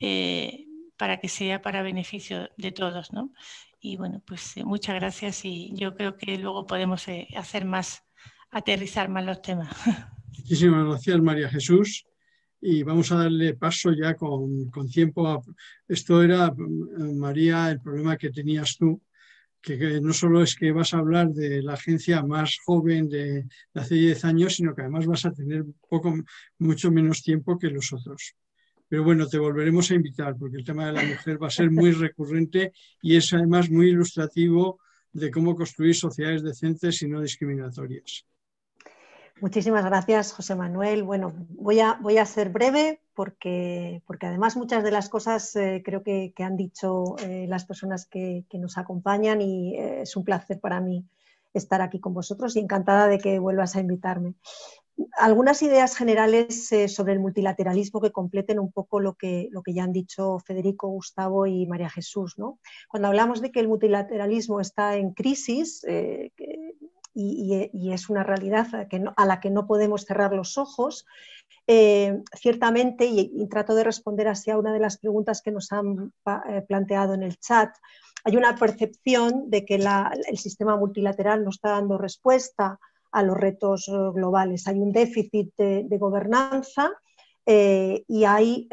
eh, para que sea para beneficio de todos. ¿no? Y bueno, pues muchas gracias y yo creo que luego podemos hacer más, aterrizar más los temas. Muchísimas gracias, María Jesús y vamos a darle paso ya con, con tiempo. esto era, María, el problema que tenías tú, que, no solo es que vas a hablar de la agencia más joven de, hace 10 años, sino que además vas a tener poco, mucho menos tiempo que los otros. Pero bueno, te volveremos a invitar porque el tema de la mujer va a ser muy recurrente y es además muy ilustrativo de cómo construir sociedades decentes y no discriminatorias. Muchísimas gracias, José Manuel. Bueno, voy a, voy a ser breve porque, porque además muchas de las cosas eh, creo que, han dicho eh, las personas que, nos acompañan y eh, es un placer para mí estar aquí con vosotros y encantada de que vuelvas a invitarme. Algunas ideas generales sobre el multilateralismo que completen un poco lo que, lo que ya han dicho Federico, Gustavo y María Jesús. ¿no? Cuando hablamos de que el multilateralismo está en crisis, y, es una realidad a, la que no podemos cerrar los ojos. Eh, ciertamente, y, trato de responder así a una de las preguntas que nos han eh, planteado en el chat, hay una percepción de que el sistema multilateral no está dando respuesta a los retos eh, globales. Hay un déficit de, gobernanza y hay,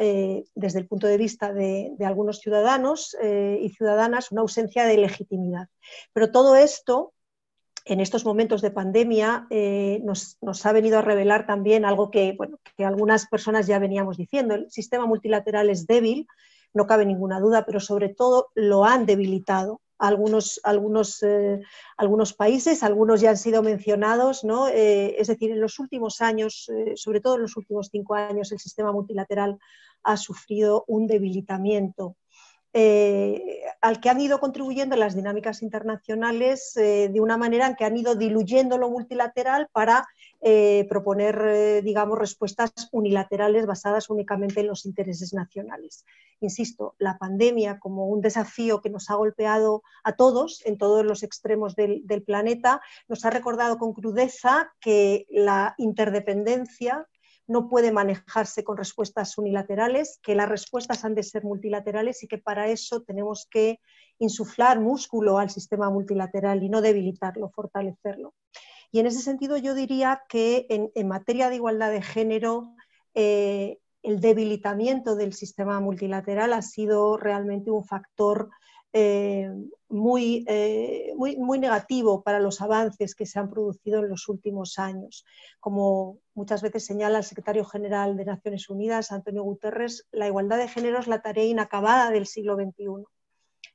desde el punto de vista de, de algunos ciudadanos y ciudadanas, una ausencia de legitimidad. Pero todo esto en estos momentos de pandemia eh, nos, ha venido a revelar también algo que, algunas personas ya veníamos diciendo. El sistema multilateral es débil, no cabe ninguna duda, pero sobre todo lo han debilitado. Algunos, algunos, eh, algunos países, algunos ya han sido mencionados, ¿no? Eh, es decir, en los últimos años, sobre todo en los últimos cinco años, el sistema multilateral ha sufrido un debilitamiento eh, al que han ido contribuyendo las dinámicas internacionales eh, de una manera en que han ido diluyendo lo multilateral para eh, proponer, digamos, respuestas unilaterales basadas únicamente en los intereses nacionales. Insisto, la pandemia como un desafío que nos ha golpeado a todos en todos los extremos del planeta, nos ha recordado con crudeza que la interdependencia no puede manejarse con respuestas unilaterales, que las respuestas han de ser multilaterales y que para eso tenemos que insuflar músculo al sistema multilateral y no debilitarlo, fortalecerlo. Y en ese sentido yo diría que en, materia de igualdad de género, eh, el debilitamiento del sistema multilateral ha sido realmente un factor eh, muy, eh, muy, muy, negativo para los avances que se han producido en los últimos años. Como muchas veces señala el secretario general de Naciones Unidas, Antonio Guterres, la igualdad de género es la tarea inacabada del siglo XXI.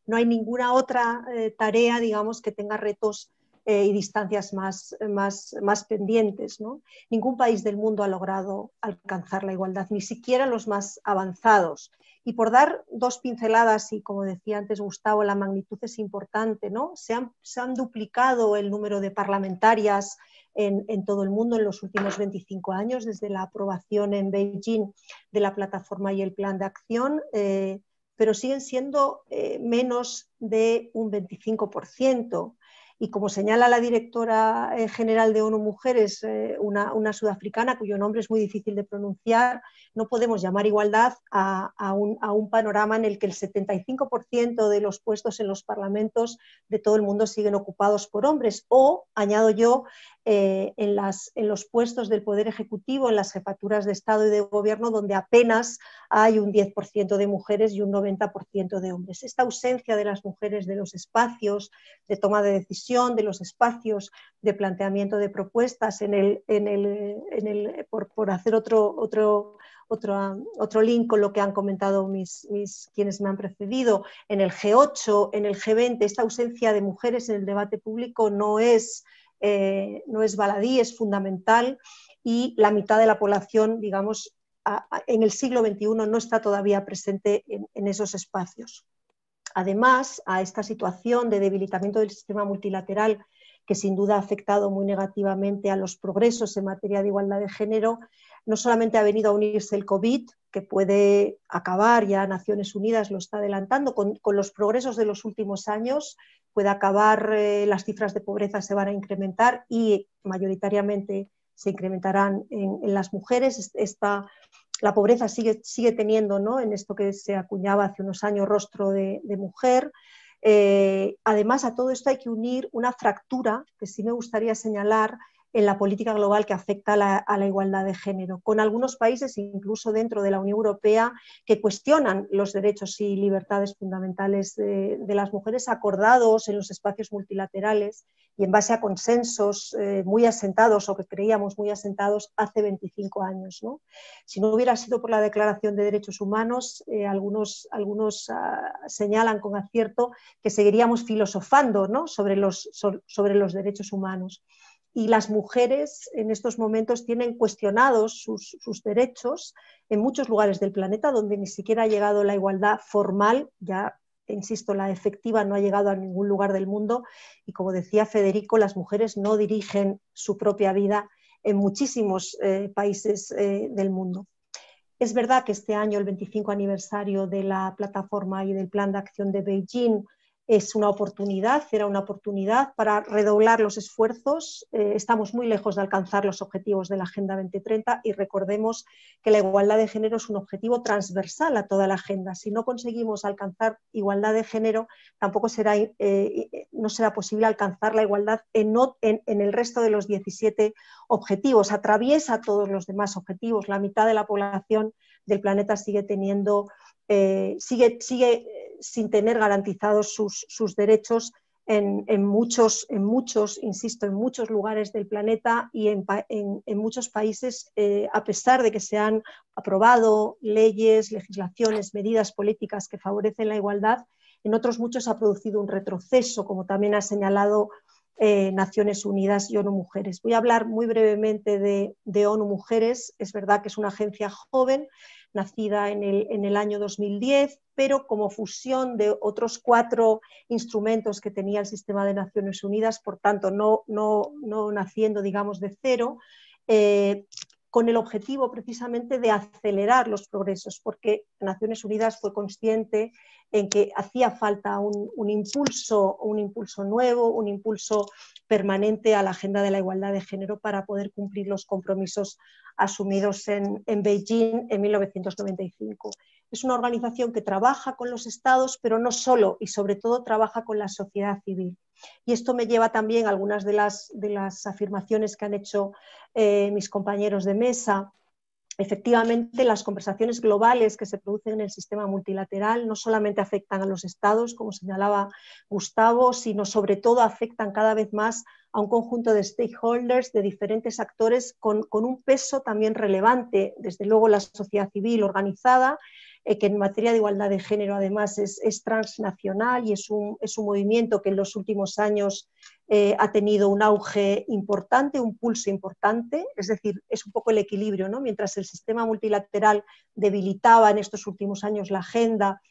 No hay ninguna otra eh, tarea, digamos, que tenga retos y distancias más, más, más pendientes. ¿no? Ningún país del mundo ha logrado alcanzar la igualdad, ni siquiera los más avanzados. Y por dar dos pinceladas, y como decía antes Gustavo, la magnitud es importante, ¿no? Se han, se han duplicado el número de parlamentarias en, en, todo el mundo en los últimos 25 años, desde la aprobación en Beijing de la plataforma y el plan de acción, eh, pero siguen siendo eh, menos de un 25%. Y como señala la directora eh, general de ONU Mujeres, eh, una, sudafricana cuyo nombre es muy difícil de pronunciar, no podemos llamar igualdad a, un, a un, panorama en el que el 75% de los puestos en los parlamentos de todo el mundo siguen ocupados por hombres. O, añado yo, eh, en, las, en, los puestos del Poder Ejecutivo, en las jefaturas de Estado y de Gobierno, donde apenas hay un 10% de mujeres y un 90% de hombres. Esta ausencia de las mujeres de los espacios de toma de decisión, de los espacios de planteamiento de propuestas, en el, en el, por, hacer otro, otro, otro, otro link con lo que han comentado mis, quienes me han precedido, en el G8, en el G20, esta ausencia de mujeres en el debate público no es eh, no es baladí, es fundamental y la mitad de la población, digamos, en el siglo XXI no está todavía presente en, esos espacios. Además, a esta situación de debilitamiento del sistema multilateral que sin duda ha afectado muy negativamente a los progresos en materia de igualdad de género, no solamente ha venido a unirse el COVID, que puede acabar, ya Naciones Unidas lo está adelantando, con, los progresos de los últimos años, puede acabar, eh, las cifras de pobreza se van a incrementar y mayoritariamente se incrementarán en, las mujeres. Esta, la pobreza sigue, sigue teniendo, ¿no? en esto que se acuñaba hace unos años, rostro de, mujer. Eh, además, a todo esto hay que unir una fractura que sí me gustaría señalar en la política global que afecta a la, igualdad de género, con algunos países, incluso dentro de la Unión Europea, que cuestionan los derechos y libertades fundamentales de, las mujeres acordados en los espacios multilaterales y en base a consensos eh, muy asentados o que creíamos muy asentados hace 25 años. Si no hubiera sido por la Declaración de Derechos Humanos, eh, algunos, algunos ah, señalan con acierto que seguiríamos filosofando sobre, los, sobre los derechos humanos. Y las mujeres en estos momentos tienen cuestionados sus, derechos en muchos lugares del planeta donde ni siquiera ha llegado la igualdad formal, ya insisto, la efectiva no ha llegado a ningún lugar del mundo y como decía Federico, las mujeres no dirigen su propia vida en muchísimos eh, países eh, del mundo. Es verdad que este año, el 25 aniversario de la plataforma y del plan de acción de Beijing, es una oportunidad, era una oportunidad para redoblar los esfuerzos. Eh, estamos muy lejos de alcanzar los objetivos de la Agenda 2030 y recordemos que la igualdad de género es un objetivo transversal a toda la agenda. Si no conseguimos alcanzar igualdad de género, tampoco será, eh, no será posible alcanzar la igualdad en, el resto de los 17 objetivos. Atraviesa todos los demás objetivos. La mitad de la población del planeta sigue teniendo, eh, sigue, sigue sin tener garantizados sus, derechos en, muchos, en muchos, insisto, en muchos lugares del planeta y en, muchos países, eh, a pesar de que se han aprobado leyes, legislaciones, medidas políticas que favorecen la igualdad, en otros muchos ha producido un retroceso, como también ha señalado eh, Naciones Unidas y ONU Mujeres. Voy a hablar muy brevemente de, de, ONU Mujeres. Es verdad que es una agencia joven, nacida en el, en el año 2010, pero como fusión de otros cuatro instrumentos que tenía el sistema de Naciones Unidas, por tanto, no, no, no naciendo, digamos, de cero, eh, con el objetivo precisamente de acelerar los progresos, porque Naciones Unidas fue consciente en que hacía falta un, impulso, un impulso nuevo, un impulso permanente a la agenda de la igualdad de género para poder cumplir los compromisos asumidos en, en Beijing en 1995. Es una organización que trabaja con los estados, pero no solo y sobre todo trabaja con la sociedad civil. Y esto me lleva también a algunas de las, de las afirmaciones que han hecho eh, mis compañeros de mesa. Efectivamente, las conversaciones globales que se producen en el sistema multilateral no solamente afectan a los estados, como señalaba Gustavo, sino sobre todo afectan cada vez más a un conjunto de stakeholders, de diferentes actores con, con un peso también relevante, desde luego la sociedad civil organizada, eh, que en materia de igualdad de género además es, transnacional y es un, movimiento que en los últimos años eh, ha tenido un auge importante, un pulso importante, es decir, es un poco el equilibrio, ¿no? mientras el sistema multilateral debilitaba en estos últimos años la agenda,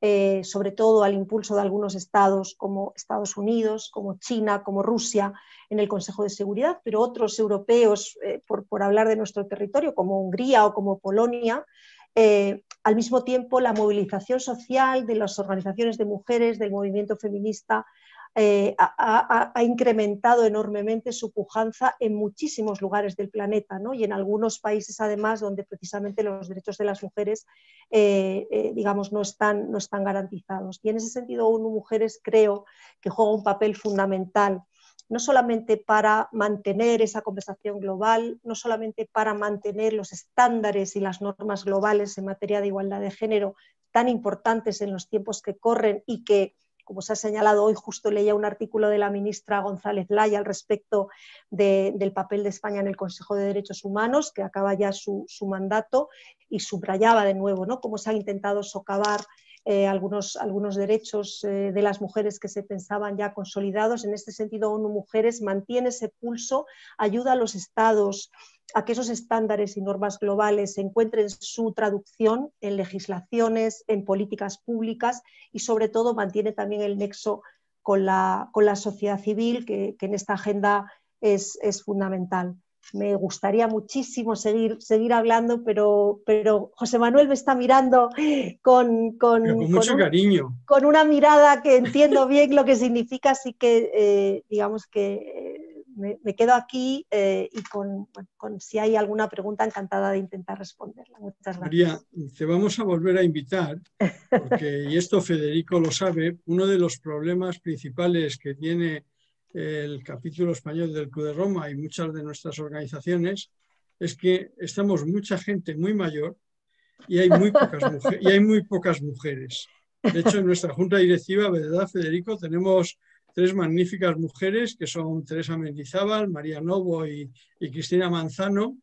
eh, sobre todo al impulso de algunos estados como Estados Unidos, como China, como Rusia en el Consejo de Seguridad, pero otros europeos, por, por, hablar de nuestro territorio, como Hungría o como Polonia, al mismo tiempo, la movilización social de las organizaciones de mujeres, del movimiento feminista, eh, ha, incrementado enormemente su pujanza en muchísimos lugares del planeta y en algunos países además donde precisamente los derechos de las mujeres eh, digamos, no están, no están garantizados. Y en ese sentido, ONU Mujeres creo que juega un papel fundamental no solamente para mantener esa conversación global, no solamente para mantener los estándares y las normas globales en materia de igualdad de género tan importantes en los tiempos que corren y que, como se ha señalado hoy, justo leía un artículo de la ministra González Laya al respecto del papel de España en el Consejo de Derechos Humanos, que acaba ya su, mandato, y subrayaba de nuevo ¿no? cómo se ha intentado socavar eh, algunos, algunos derechos eh, de las mujeres que se pensaban ya consolidados. En este sentido, ONU Mujeres mantiene ese pulso, ayuda a los estados a que esos estándares y normas globales encuentren su traducción en legislaciones, en políticas públicas y sobre todo mantiene también el nexo con la, con la sociedad civil, que, que en esta agenda es, es fundamental me gustaría muchísimo seguir, seguir hablando, pero, pero José Manuel me está mirando con, con, mucho cariño. Con una mirada que entiendo bien lo que significa, así que eh, digamos que eh, me, quedo aquí eh, y con, con, si hay alguna pregunta, encantada de intentar responderla. Muchas gracias. María, te vamos a volver a invitar, porque, y esto Federico lo sabe, uno de los problemas principales que tiene el capítulo español del Club de Roma y muchas de nuestras organizaciones es que estamos mucha gente muy mayor y hay muy pocas, mujeres, y hay muy pocas mujeres. De hecho, en nuestra junta directiva, ¿verdad, Federico? Tenemos tres magníficas mujeres que son Teresa Mendizábal, María Novo y, y Cristina Manzano,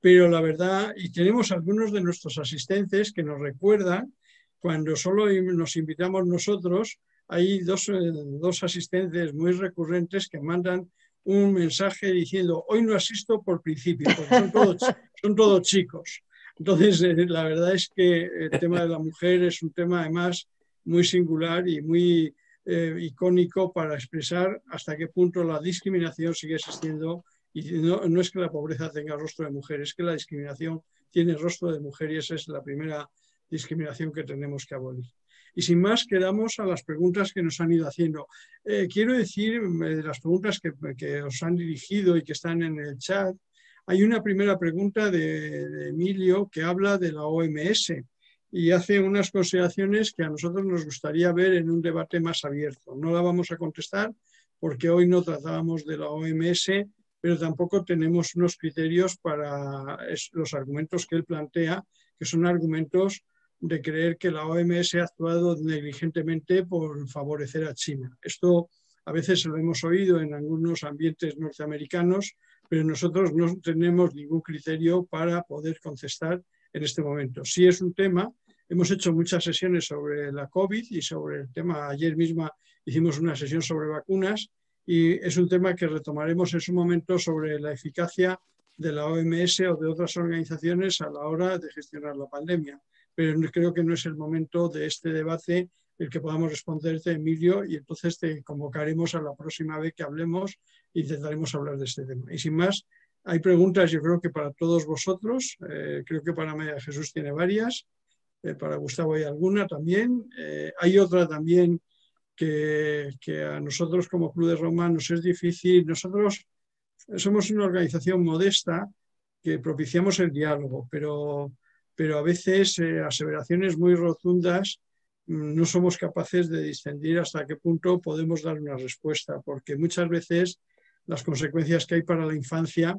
pero la verdad, y tenemos algunos de nuestros asistentes que nos recuerdan cuando solo nos invitamos nosotros, hay dos, eh, dos asistentes muy recurrentes que mandan un mensaje diciendo, hoy no asisto por principio, porque son todos, son todos chicos. Entonces, eh, la verdad es que el tema de la mujer es un tema además muy singular y muy eh, icónico para expresar hasta qué punto la discriminación sigue existiendo y no, no, es que la pobreza tenga rostro de mujer, es que la discriminación tiene rostro de mujer y esa es la primera discriminación que tenemos que abolir. Y sin más, quedamos a las preguntas que nos han ido haciendo. Eh, quiero decir, de las preguntas que, que, os han dirigido y que están en el chat, hay una primera pregunta de, de Emilio que habla de la OMS y hace unas consideraciones que a nosotros nos gustaría ver en un debate más abierto. No la vamos a contestar porque hoy no tratábamos de la OMS, pero tampoco tenemos unos criterios para los argumentos que él plantea, que son argumentos de creer que la OMS ha actuado negligentemente por favorecer a China. Esto a veces lo hemos oído en algunos ambientes norteamericanos, pero nosotros no tenemos ningún criterio para poder contestar en este momento. Sí es un tema, hemos hecho muchas sesiones sobre la COVID y sobre el tema, ayer misma hicimos una sesión sobre vacunas y es un tema que retomaremos en su momento sobre la eficacia de la OMS o de otras organizaciones a la hora de gestionar la pandemia pero creo que no es el momento de este debate el que podamos responderte, Emilio, y entonces te convocaremos a la próxima vez que hablemos e intentaremos hablar de este tema. Y sin más, hay preguntas, yo creo que para todos vosotros, eh, creo que para María Jesús tiene varias, eh, para Gustavo hay alguna también. Eh, hay otra también que, que, a nosotros como Club de Roma nos es difícil. Nosotros somos una organización modesta que propiciamos el diálogo, pero pero a veces eh, aseveraciones muy rotundas mm, no somos capaces de distinguir hasta qué punto podemos dar una respuesta, porque muchas veces las consecuencias que hay para la infancia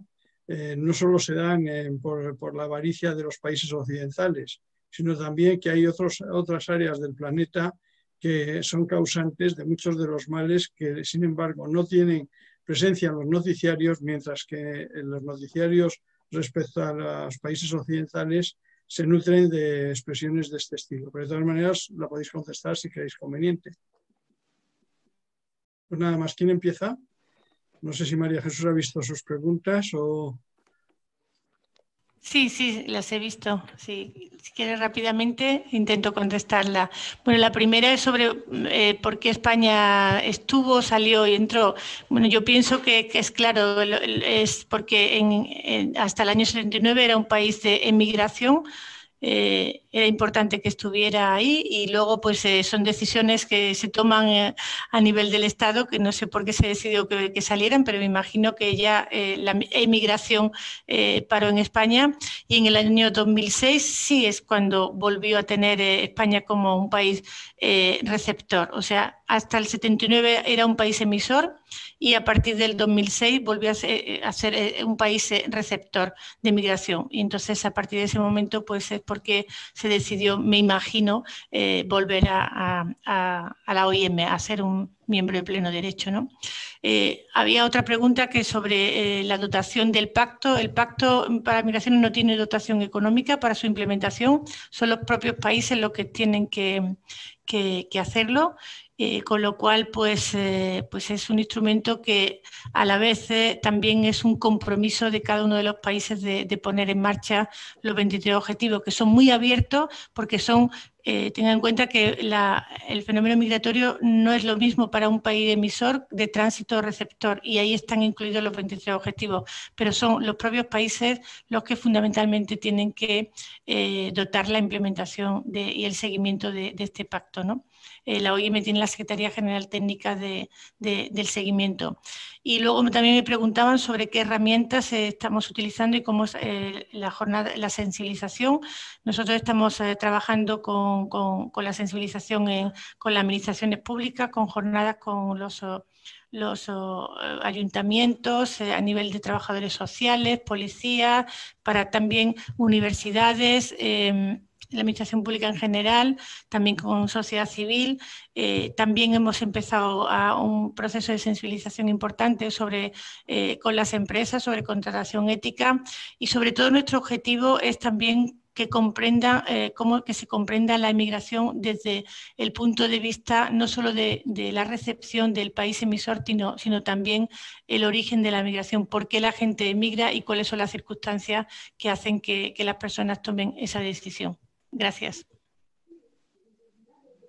eh, no solo se dan por, por, la avaricia de los países occidentales, sino también que hay otros, otras áreas del planeta que son causantes de muchos de los males que, sin embargo, no tienen presencia en los noticiarios, mientras que en los noticiarios respecto a los países occidentales se nutren de expresiones de este estilo. Pero de todas maneras la podéis contestar si queréis conveniente. Pues nada más, ¿quién empieza? No sé si María Jesús ha visto sus preguntas o... Sí, sí, las he visto. Sí. Si quieres rápidamente, intento contestarla. Bueno, la primera es sobre eh, por qué España estuvo, salió y entró. Bueno, yo pienso que, es claro, es porque en, hasta el año 79 era un país de emigración eh, era importante que estuviera ahí y luego pues eh, son decisiones que se toman eh, a nivel del Estado, que no sé por qué se decidió que, salieran, pero me imagino que ya la emigración paró en España y en el año 2006 sí es cuando volvió a tener España como un país receptor, o sea, hasta el 79 era un país emisor y a partir del 2006 volvió a ser, a ser un país receptor de migración. Y entonces a partir de ese momento pues es porque se decidió, me imagino, eh, volver a, la OIM, a ser un miembro de pleno derecho. ¿no? Eh, había otra pregunta que sobre eh, la dotación del pacto. El pacto para migraciones no tiene dotación económica para su implementación, son los propios países los que tienen que hacerlo eh, con lo cual, pues, eh, pues es un instrumento que a la vez eh, también es un compromiso de cada uno de los países de, poner en marcha los 23 objetivos, que son muy abiertos porque son, tengan en cuenta que el fenómeno migratorio no es lo mismo para un país emisor de tránsito receptor y ahí están incluidos los 23 objetivos, pero son los propios países los que fundamentalmente tienen que dotar la implementación de, y el seguimiento de, de este pacto, ¿no? Eh, la OIM tiene la Secretaría General Técnica de, de, del Seguimiento. Y luego también me preguntaban sobre qué herramientas estamos utilizando y cómo es eh, la jornada, la sensibilización. Nosotros estamos eh, trabajando con, con, la sensibilización en, con las administraciones públicas, con jornadas con los los ayuntamientos, a nivel de trabajadores sociales, policías, para también universidades, eh, la administración pública en general, también con sociedad civil. Eh, también hemos empezado a un proceso de sensibilización importante sobre, eh, con las empresas sobre contratación ética y sobre todo nuestro objetivo es también que comprenda, eh, cómo que se comprenda la emigración desde el punto de vista no solo de, la recepción del país emisor, sino, sino, también el origen de la migración, por qué la gente emigra y cuáles son las circunstancias que hacen que, las personas tomen esa decisión. Gracias.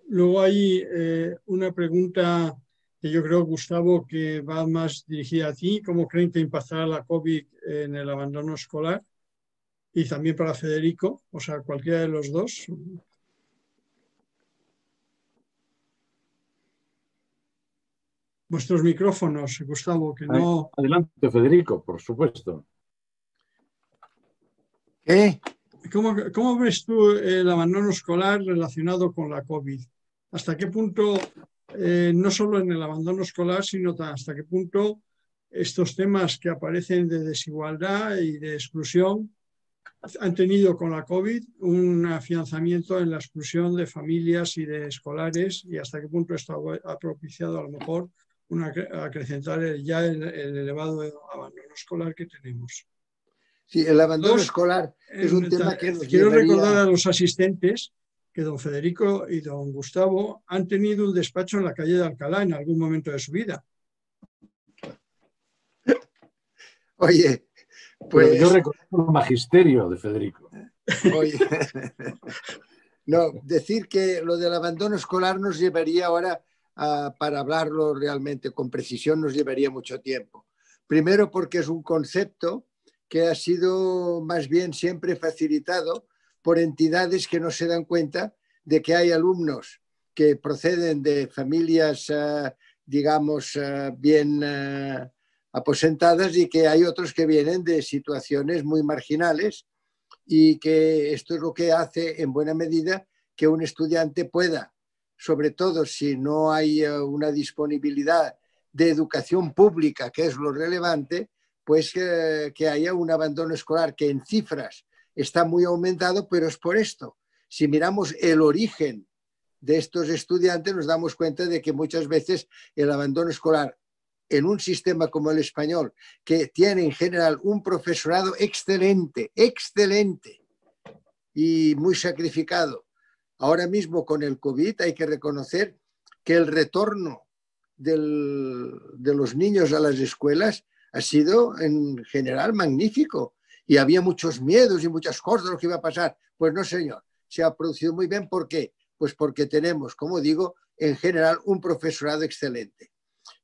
Luego hay eh, una pregunta que yo creo, Gustavo, que va más dirigida a ti. ¿Cómo creen que impactará la COVID en el abandono escolar? y también para Federico, o sea, cualquiera de los dos. Vuestros micrófonos, Gustavo, que no. Adelante, Federico, por supuesto. ¿Eh? ¿Cómo, ves tú el abandono escolar relacionado con la COVID? ¿Hasta qué punto, eh, no solo en el abandono escolar, sino hasta qué punto estos temas que aparecen de desigualdad y de exclusión han tenido con la COVID un afianzamiento en la exclusión de familias y de escolares y hasta qué punto esto ha propiciado a lo mejor una, acrecentar ya el, elevado abandono escolar que tenemos. Sí, el abandono escolar es un tema que Quiero recordar a los asistentes que don Federico y don Gustavo han tenido un despacho en la calle de Alcalá en algún momento de su vida. Oye, pues, yo reconozco el magisterio de Federico. no, decir que lo del abandono escolar nos llevaría ahora, para hablarlo realmente con precisión, nos llevaría mucho tiempo. Primero porque es un concepto que ha sido más bien siempre facilitado por entidades que no se dan cuenta de que hay alumnos que proceden de familias, eh, digamos, eh, bien eh, aposentadas y que hay otros que vienen de situaciones muy marginales y que esto es lo que hace en buena medida que un estudiante pueda, sobre todo si no hay una disponibilidad de educación pública, que es lo relevante, pues que haya un abandono escolar que en cifras está muy aumentado, pero es por esto. Si miramos el origen de estos estudiantes, nos damos cuenta de que muchas veces el abandono escolar en un sistema como el español, que tiene en general un profesorado excelente, excelente y muy sacrificado. Ahora mismo con el COVID hay que reconocer que el retorno de los niños a las escuelas ha sido en general magnífico y había muchos miedos y muchas cosas de lo que iba a pasar. Pues no, señor, se ha producido muy bien. ¿Por qué? Pues porque tenemos, como digo, en general un profesorado excelente.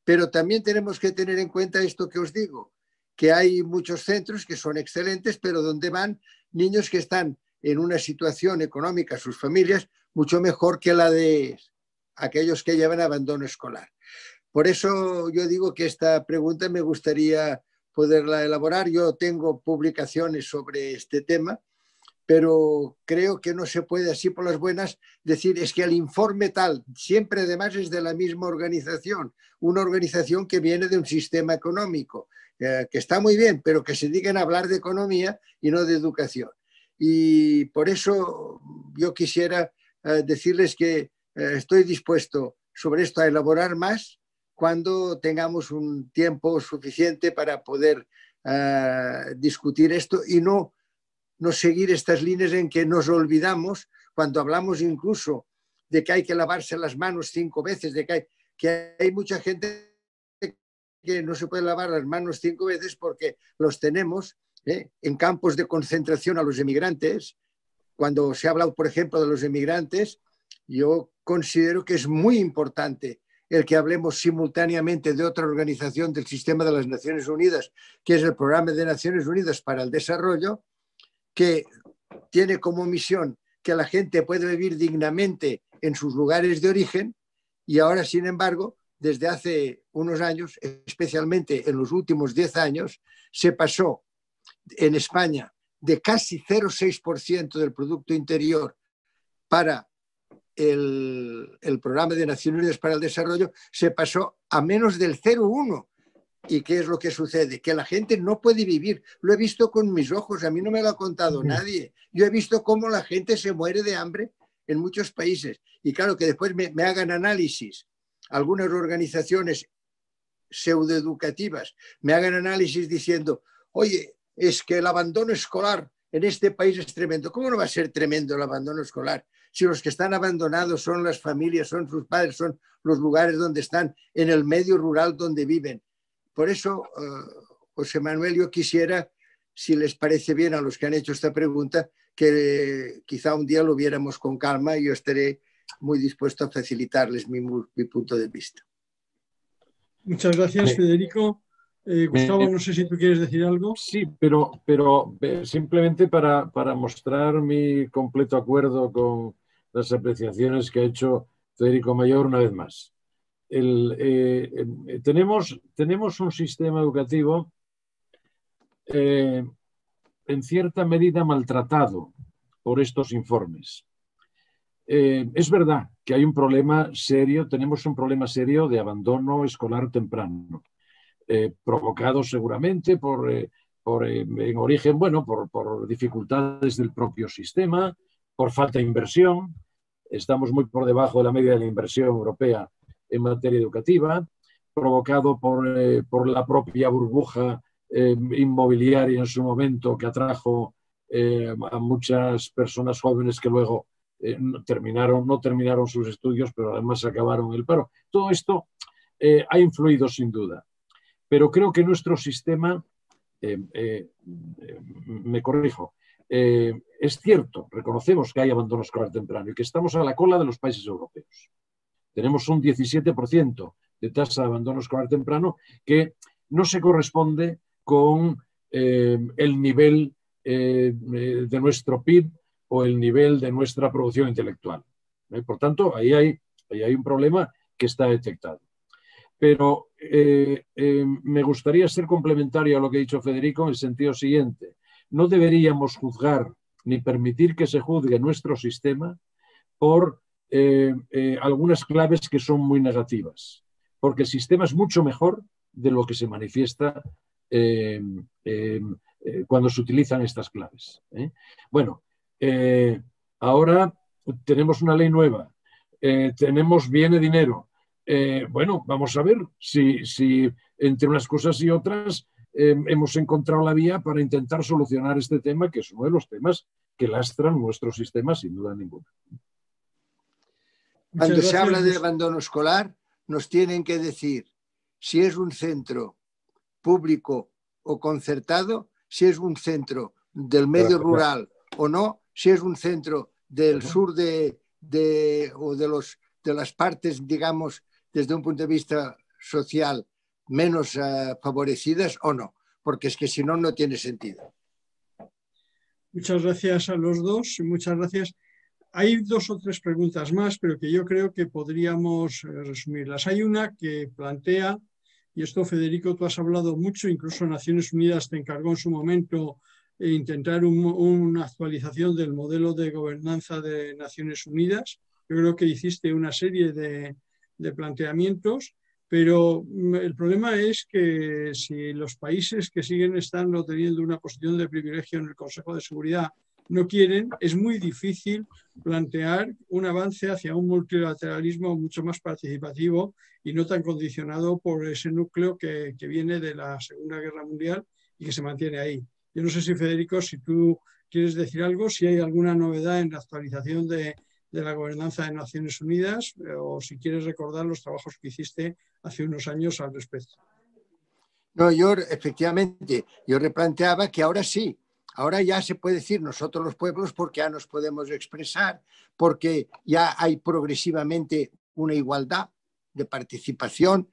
Pero también tenemos que tener en cuenta esto que os digo, que hay muchos centros que son excelentes, pero donde van niños que están en una situación económica, sus familias, mucho mejor que la de aquellos que llevan abandono escolar. Por eso yo digo que esta pregunta me gustaría poderla elaborar. Yo tengo publicaciones sobre este tema pero creo que no se puede así por las buenas decir es que el informe tal, siempre además es de la misma organización, una organización que viene de un sistema económico, eh, que está muy bien, pero que se digan a hablar de economía y no de educación. Y por eso yo quisiera eh, decirles que eh, estoy dispuesto sobre esto a elaborar más cuando tengamos un tiempo suficiente para poder discutir esto y no no seguir estas líneas en que nos olvidamos cuando hablamos incluso de que hay que lavarse las manos cinco veces, de que hay, que hay mucha gente que no se puede lavar las manos cinco veces porque los tenemos ¿eh? en campos de concentración a los emigrantes. Cuando se ha hablado, por ejemplo, de los emigrantes, yo considero que es muy importante el que hablemos simultáneamente de otra organización del sistema de las Naciones Unidas, que es el Programa de Naciones Unidas para el Desarrollo, que tiene como misión que la gente pueda vivir dignamente en sus lugares de origen y ahora, sin embargo, desde hace unos años, especialmente en los últimos 10 años, se pasó en España de casi 0,6% del Producto Interior para el, el, Programa de Naciones Unidas para el Desarrollo, se pasó a menos del 0,1%. ¿Y qué es lo que sucede? Que la gente no puede vivir. Lo he visto con mis ojos, a mí no me lo ha contado nadie. Yo he visto cómo la gente se muere de hambre en muchos países. Y claro, que después me, hagan análisis, algunas organizaciones pseudoeducativas me hagan análisis diciendo, oye, es que el abandono escolar en este país es tremendo. ¿Cómo no va a ser tremendo el abandono escolar? Si los que están abandonados son las familias, son sus padres, son los lugares donde están, en el medio rural donde viven. Por eso, eh, José Manuel, yo quisiera, si les parece bien a los que han hecho esta pregunta, que quizá un día lo viéramos con calma y yo estaré muy dispuesto a facilitarles mi, mi punto de vista. Muchas gracias, Federico. Eh, Gustavo, no sé si tú quieres decir algo. Sí, pero, pero eh, simplemente para, para, mostrar mi completo acuerdo con las apreciaciones que ha hecho Federico Mayor una vez más. El, eh, tenemos, tenemos un sistema educativo en cierta medida maltratado por estos informes. es verdad que hay un problema serio, tenemos un problema serio de abandono escolar temprano eh, provocados seguramente por, eh, eh, en origen, bueno, por, dificultades del propio sistema, por falta de inversión. Estamos muy por debajo de la media de la inversión europea en materia educativa, provocado por, la propia burbuja inmobiliaria en su momento que atrajo a muchas personas jóvenes que luego terminaron, no terminaron sus estudios, pero además acabaron el paro. Todo esto ha influido sin duda. Pero creo que nuestro sistema, eh, eh, me corrijo, eh, es cierto, reconocemos que hay abandono escolar temprano y que estamos a la cola de los países europeos. Tenemos un 17% de tasa de abandono escolar temprano que no se corresponde con el nivel de nuestro PIB o el nivel de nuestra producción intelectual. Por tanto, ahí hay, un problema que está detectado. Pero eh, eh, me gustaría ser complementario a lo que ha dicho Federico en el sentido siguiente. No deberíamos juzgar ni permitir que se juzgue nuestro sistema por eh, algunas claves que son muy negativas, porque el sistema es mucho mejor de lo que se manifiesta cuando se utilizan estas claves. Bueno, ahora tenemos una ley nueva, tenemos viene dinero, eh, bueno, vamos a ver si, entre unas cosas y otras eh, hemos encontrado la vía para intentar solucionar este tema, que es uno de los temas que lastran nuestro sistema sin duda ninguna. Cuando se habla de abandono escolar, nos tienen que decir si es un centro público o concertado, si es un centro del medio rural o no, si es un centro del sur de, o de, los, de las partes, digamos, desde un punto de vista social menos uh, favorecidas o no, porque es que si no, no tiene sentido. Muchas gracias a los dos muchas gracias. Hay dos o tres preguntas más, pero que yo creo que podríamos eh, resumirlas. Hay una que plantea, y esto Federico, tú has hablado mucho, incluso Naciones Unidas te encargó en su momento intentar un, una actualización del modelo de gobernanza de Naciones Unidas. Yo creo que hiciste una serie de planteamientos, pero mm, el problema es que si los países que siguen estando teniendo una posición de privilegio en el Consejo de Seguridad no quieren, es muy difícil plantear un avance hacia un multilateralismo mucho más participativo y no tan condicionado por ese núcleo que, que viene de la Segunda Guerra Mundial y que se mantiene ahí. Yo no sé si, Federico, si tú quieres decir algo, si hay alguna novedad en la actualización de, de la gobernanza de Naciones Unidas eh, o si quieres recordar los trabajos que hiciste hace unos años al respecto. No, yo efectivamente, yo replanteaba que ahora sí, ahora ya se puede decir nosotros los pueblos porque ya nos podemos expresar, porque ya hay progresivamente una igualdad de participación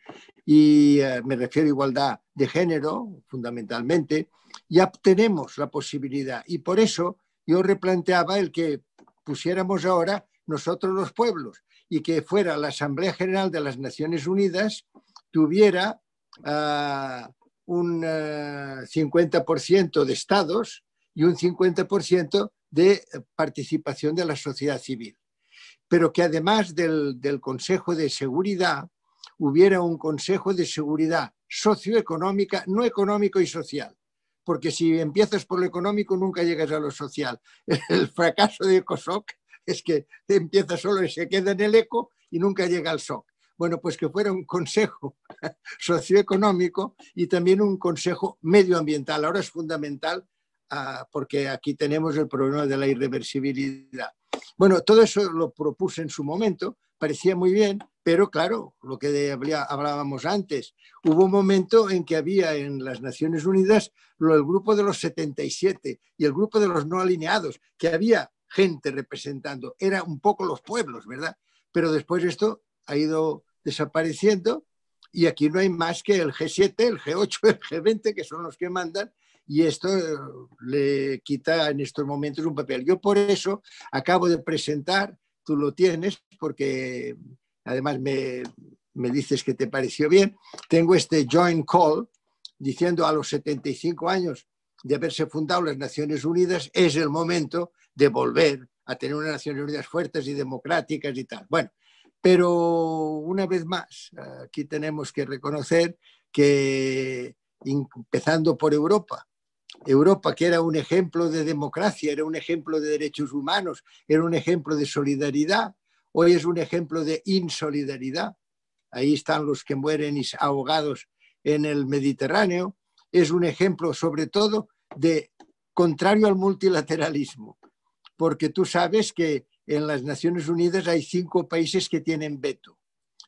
y eh, me refiero a igualdad de género fundamentalmente, ya tenemos la posibilidad y por eso yo replanteaba el que pusiéramos ahora nosotros los pueblos y que fuera la Asamblea General de las Naciones Unidas tuviera ah, un 50% ah, de estados y un 50% de participación de la sociedad civil. Pero que además del, del Consejo de Seguridad hubiera un Consejo de Seguridad socioeconómica, no económico y social porque si empiezas por lo económico nunca llegas a lo social. El fracaso de ECOSOC es que empieza solo y se queda en el eco y nunca llega al SOC. Bueno, pues que fuera un consejo socioeconómico y también un consejo medioambiental. Ahora es fundamental porque aquí tenemos el problema de la irreversibilidad. Bueno, todo eso lo propuse en su momento, parecía muy bien, pero claro, lo que hablábamos antes, hubo un momento en que había en las Naciones Unidas el grupo de los 77 y el grupo de los no alineados, que había gente representando, era un poco los pueblos, ¿verdad? Pero después esto ha ido desapareciendo y aquí no hay más que el G7, el G8, el G20, que son los que mandan, y esto eh, le quita en estos momentos un papel. Yo por eso acabo de presentar, tú lo tienes, porque además me, me dices que te pareció bien, tengo este joint call diciendo a los 75 años de haberse fundado las Naciones Unidas, es el momento de volver a tener unas Naciones Unidas fuertes y democráticas y tal. Bueno, pero una vez más, aquí tenemos que reconocer que, empezando por Europa, Europa, que era un ejemplo de democracia, era un ejemplo de derechos humanos, era un ejemplo de solidaridad, hoy es un ejemplo de insolidaridad. Ahí están los que mueren ahogados en el Mediterráneo. Es un ejemplo, sobre todo, de contrario al multilateralismo, porque tú sabes que en las Naciones Unidas hay cinco países que tienen veto.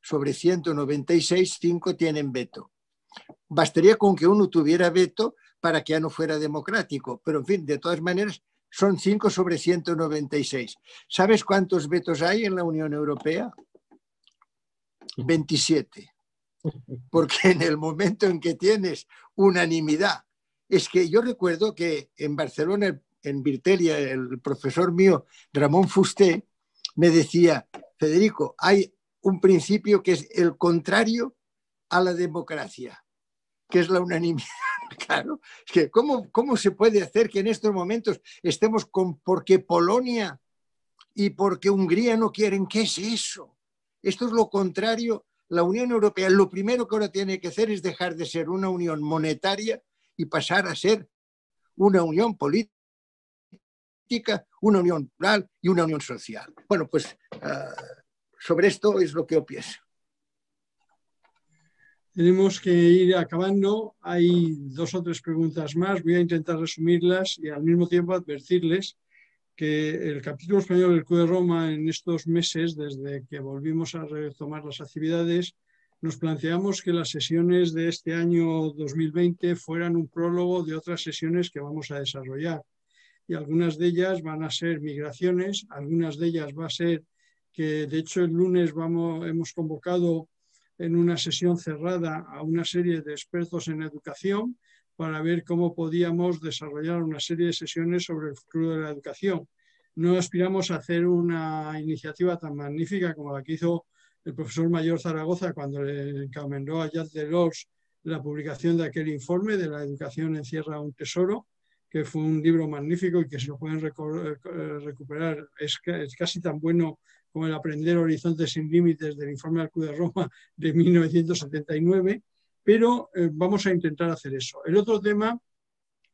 Sobre 196, cinco tienen veto. Bastaría con que uno tuviera veto para que ya no fuera democrático, pero en fin, de todas maneras, son cinco sobre 196. ¿Sabes cuántos vetos hay en la Unión Europea? 27. Porque en el momento en que tienes unanimidad, es que yo recuerdo que en Barcelona en Virtelia, el profesor mío, Ramón Fusté, me decía, Federico, hay un principio que es el contrario a la democracia, que es la unanimidad. Claro, es que ¿cómo, ¿cómo se puede hacer que en estos momentos estemos con porque Polonia y porque Hungría no quieren? ¿Qué es eso? Esto es lo contrario. La Unión Europea lo primero que ahora tiene que hacer es dejar de ser una unión monetaria y pasar a ser una unión política una unión plural y una unión social. Bueno, pues ah, sobre esto es lo que yo pienso. Tenemos que ir acabando. Hay dos o tres preguntas más. Voy a intentar resumirlas y al mismo tiempo advertirles que el capítulo español del Club de Roma en estos meses, desde que volvimos a retomar las actividades, nos planteamos que las sesiones de este año 2020 fueran un prólogo de otras sesiones que vamos a desarrollar y algunas de ellas van a ser migraciones, algunas de ellas va a ser que de hecho el lunes vamos, hemos convocado en una sesión cerrada a una serie de expertos en educación para ver cómo podíamos desarrollar una serie de sesiones sobre el futuro de la educación. No aspiramos a hacer una iniciativa tan magnífica como la que hizo el profesor Mayor Zaragoza cuando le encomendó a Jacques Delors la publicación de aquel informe de la educación encierra un tesoro, que fue un libro magnífico y que se lo pueden eh, recuperar. Es, casi tan bueno como el Aprender Horizontes sin Límites del informe Club de Roma de 1979, pero eh, vamos a intentar hacer eso. El otro tema,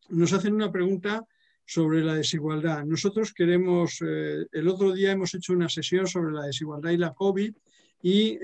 nos hacen una pregunta sobre la desigualdad. Nosotros queremos, eh, el otro día hemos hecho una sesión sobre la desigualdad y la COVID y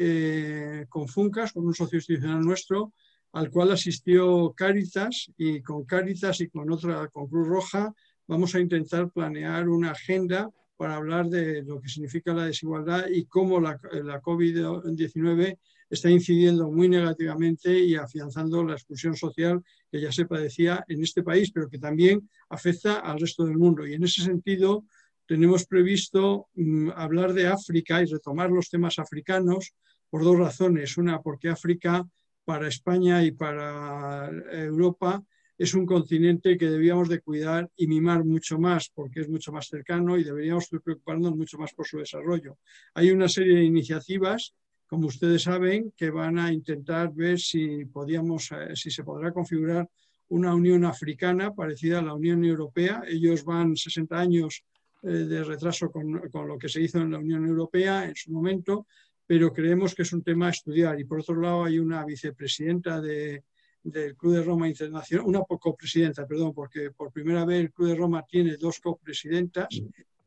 con FUNCAS, con un socio institucional nuestro, al cual asistió Cáritas y con Cáritas y con otra, con Cruz Roja, vamos a intentar planear una agenda para hablar de lo que significa la desigualdad y cómo la, la COVID-19 está incidiendo muy negativamente y afianzando la exclusión social que ya se padecía en este país, pero que también afecta al resto del mundo. Y en ese sentido, tenemos previsto mm, hablar de África y retomar los temas africanos por dos razones. Una, porque África para España y para Europa es un continente que debíamos de cuidar y mimar mucho más porque es mucho más cercano y deberíamos preocuparnos mucho más por su desarrollo. Hay una serie de iniciativas, como ustedes saben, que van a intentar ver si, podíamos, eh, si se podrá configurar una Unión Africana parecida a la Unión Europea. Ellos van 60 años eh, de retraso con, con, lo que se hizo en la Unión Europea en su momento, pero creemos que es un tema a estudiar. Y por otro lado, hay una vicepresidenta de, del Club de Roma Internacional, una copresidenta, perdón, porque por primera vez el Club de Roma tiene dos copresidentas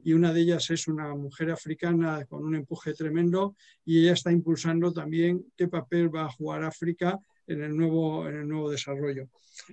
y una de ellas es una mujer africana con un empuje tremendo y ella está impulsando también qué papel va a jugar África en el nuevo, en el nuevo desarrollo.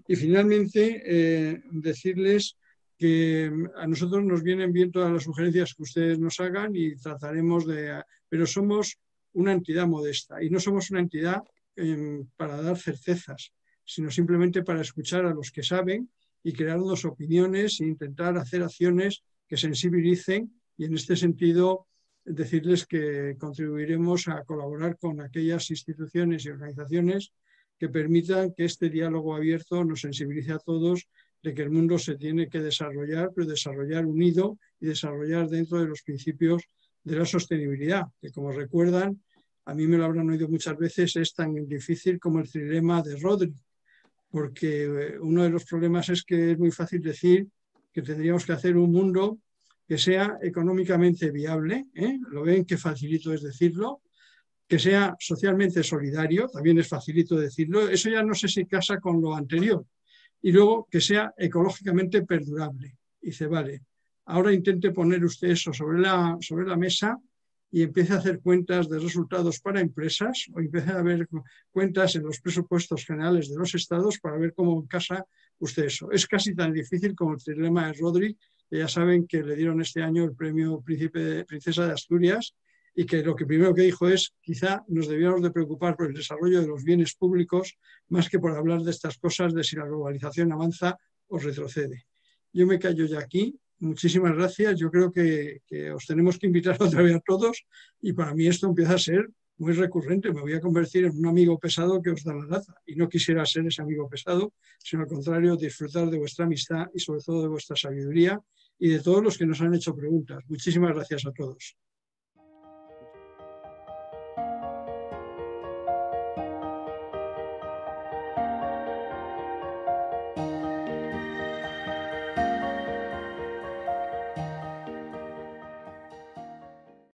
Y finalmente, eh, decirles que a nosotros nos vienen bien todas las sugerencias que ustedes nos hagan y trataremos de... Pero somos una entidad modesta y no somos una entidad em, para dar certezas, sino simplemente para escuchar a los que saben y crear dos opiniones e intentar hacer acciones que sensibilicen y en este sentido decirles que contribuiremos a colaborar con aquellas instituciones y organizaciones que permitan que este diálogo abierto nos sensibilice a todos de que el mundo se tiene que desarrollar, pero desarrollar unido y desarrollar dentro de los principios de la sostenibilidad, que como recuerdan, a mí me lo habrán oído muchas veces, es tan difícil como el trilema de Rodri, porque eh, uno de los problemas es que es muy fácil decir que tendríamos que hacer un mundo que sea económicamente viable, ¿eh? lo ven que facilito es decirlo, que sea socialmente solidario, también es facilito decirlo, eso ya no sé si casa con lo anterior, y luego que sea ecológicamente perdurable. dice, vale, ahora intente poner usted eso sobre la, sobre la mesa y empiece a hacer cuentas de resultados para empresas o empiece a ver cuentas en los presupuestos generales de los estados para ver cómo casa usted eso. Es casi tan difícil como el dilema de Rodri, que ya saben que le dieron este año el premio Príncipe Princesa de Asturias y que lo que primero que dijo es quizá nos debíamos de preocupar por el desarrollo de los bienes públicos más que por hablar de estas cosas de si la globalización avanza o retrocede. Yo me callo ya aquí. Muchísimas gracias. Yo creo que, os tenemos que invitar otra vez a todos y para mí esto empieza a ser muy recurrente. Me voy a convertir en un amigo pesado que os da la laza y no quisiera ser ese amigo pesado, sino al contrario, disfrutar de vuestra amistad y sobre todo de vuestra sabiduría y de todos los que nos han hecho preguntas. Muchísimas gracias a todos.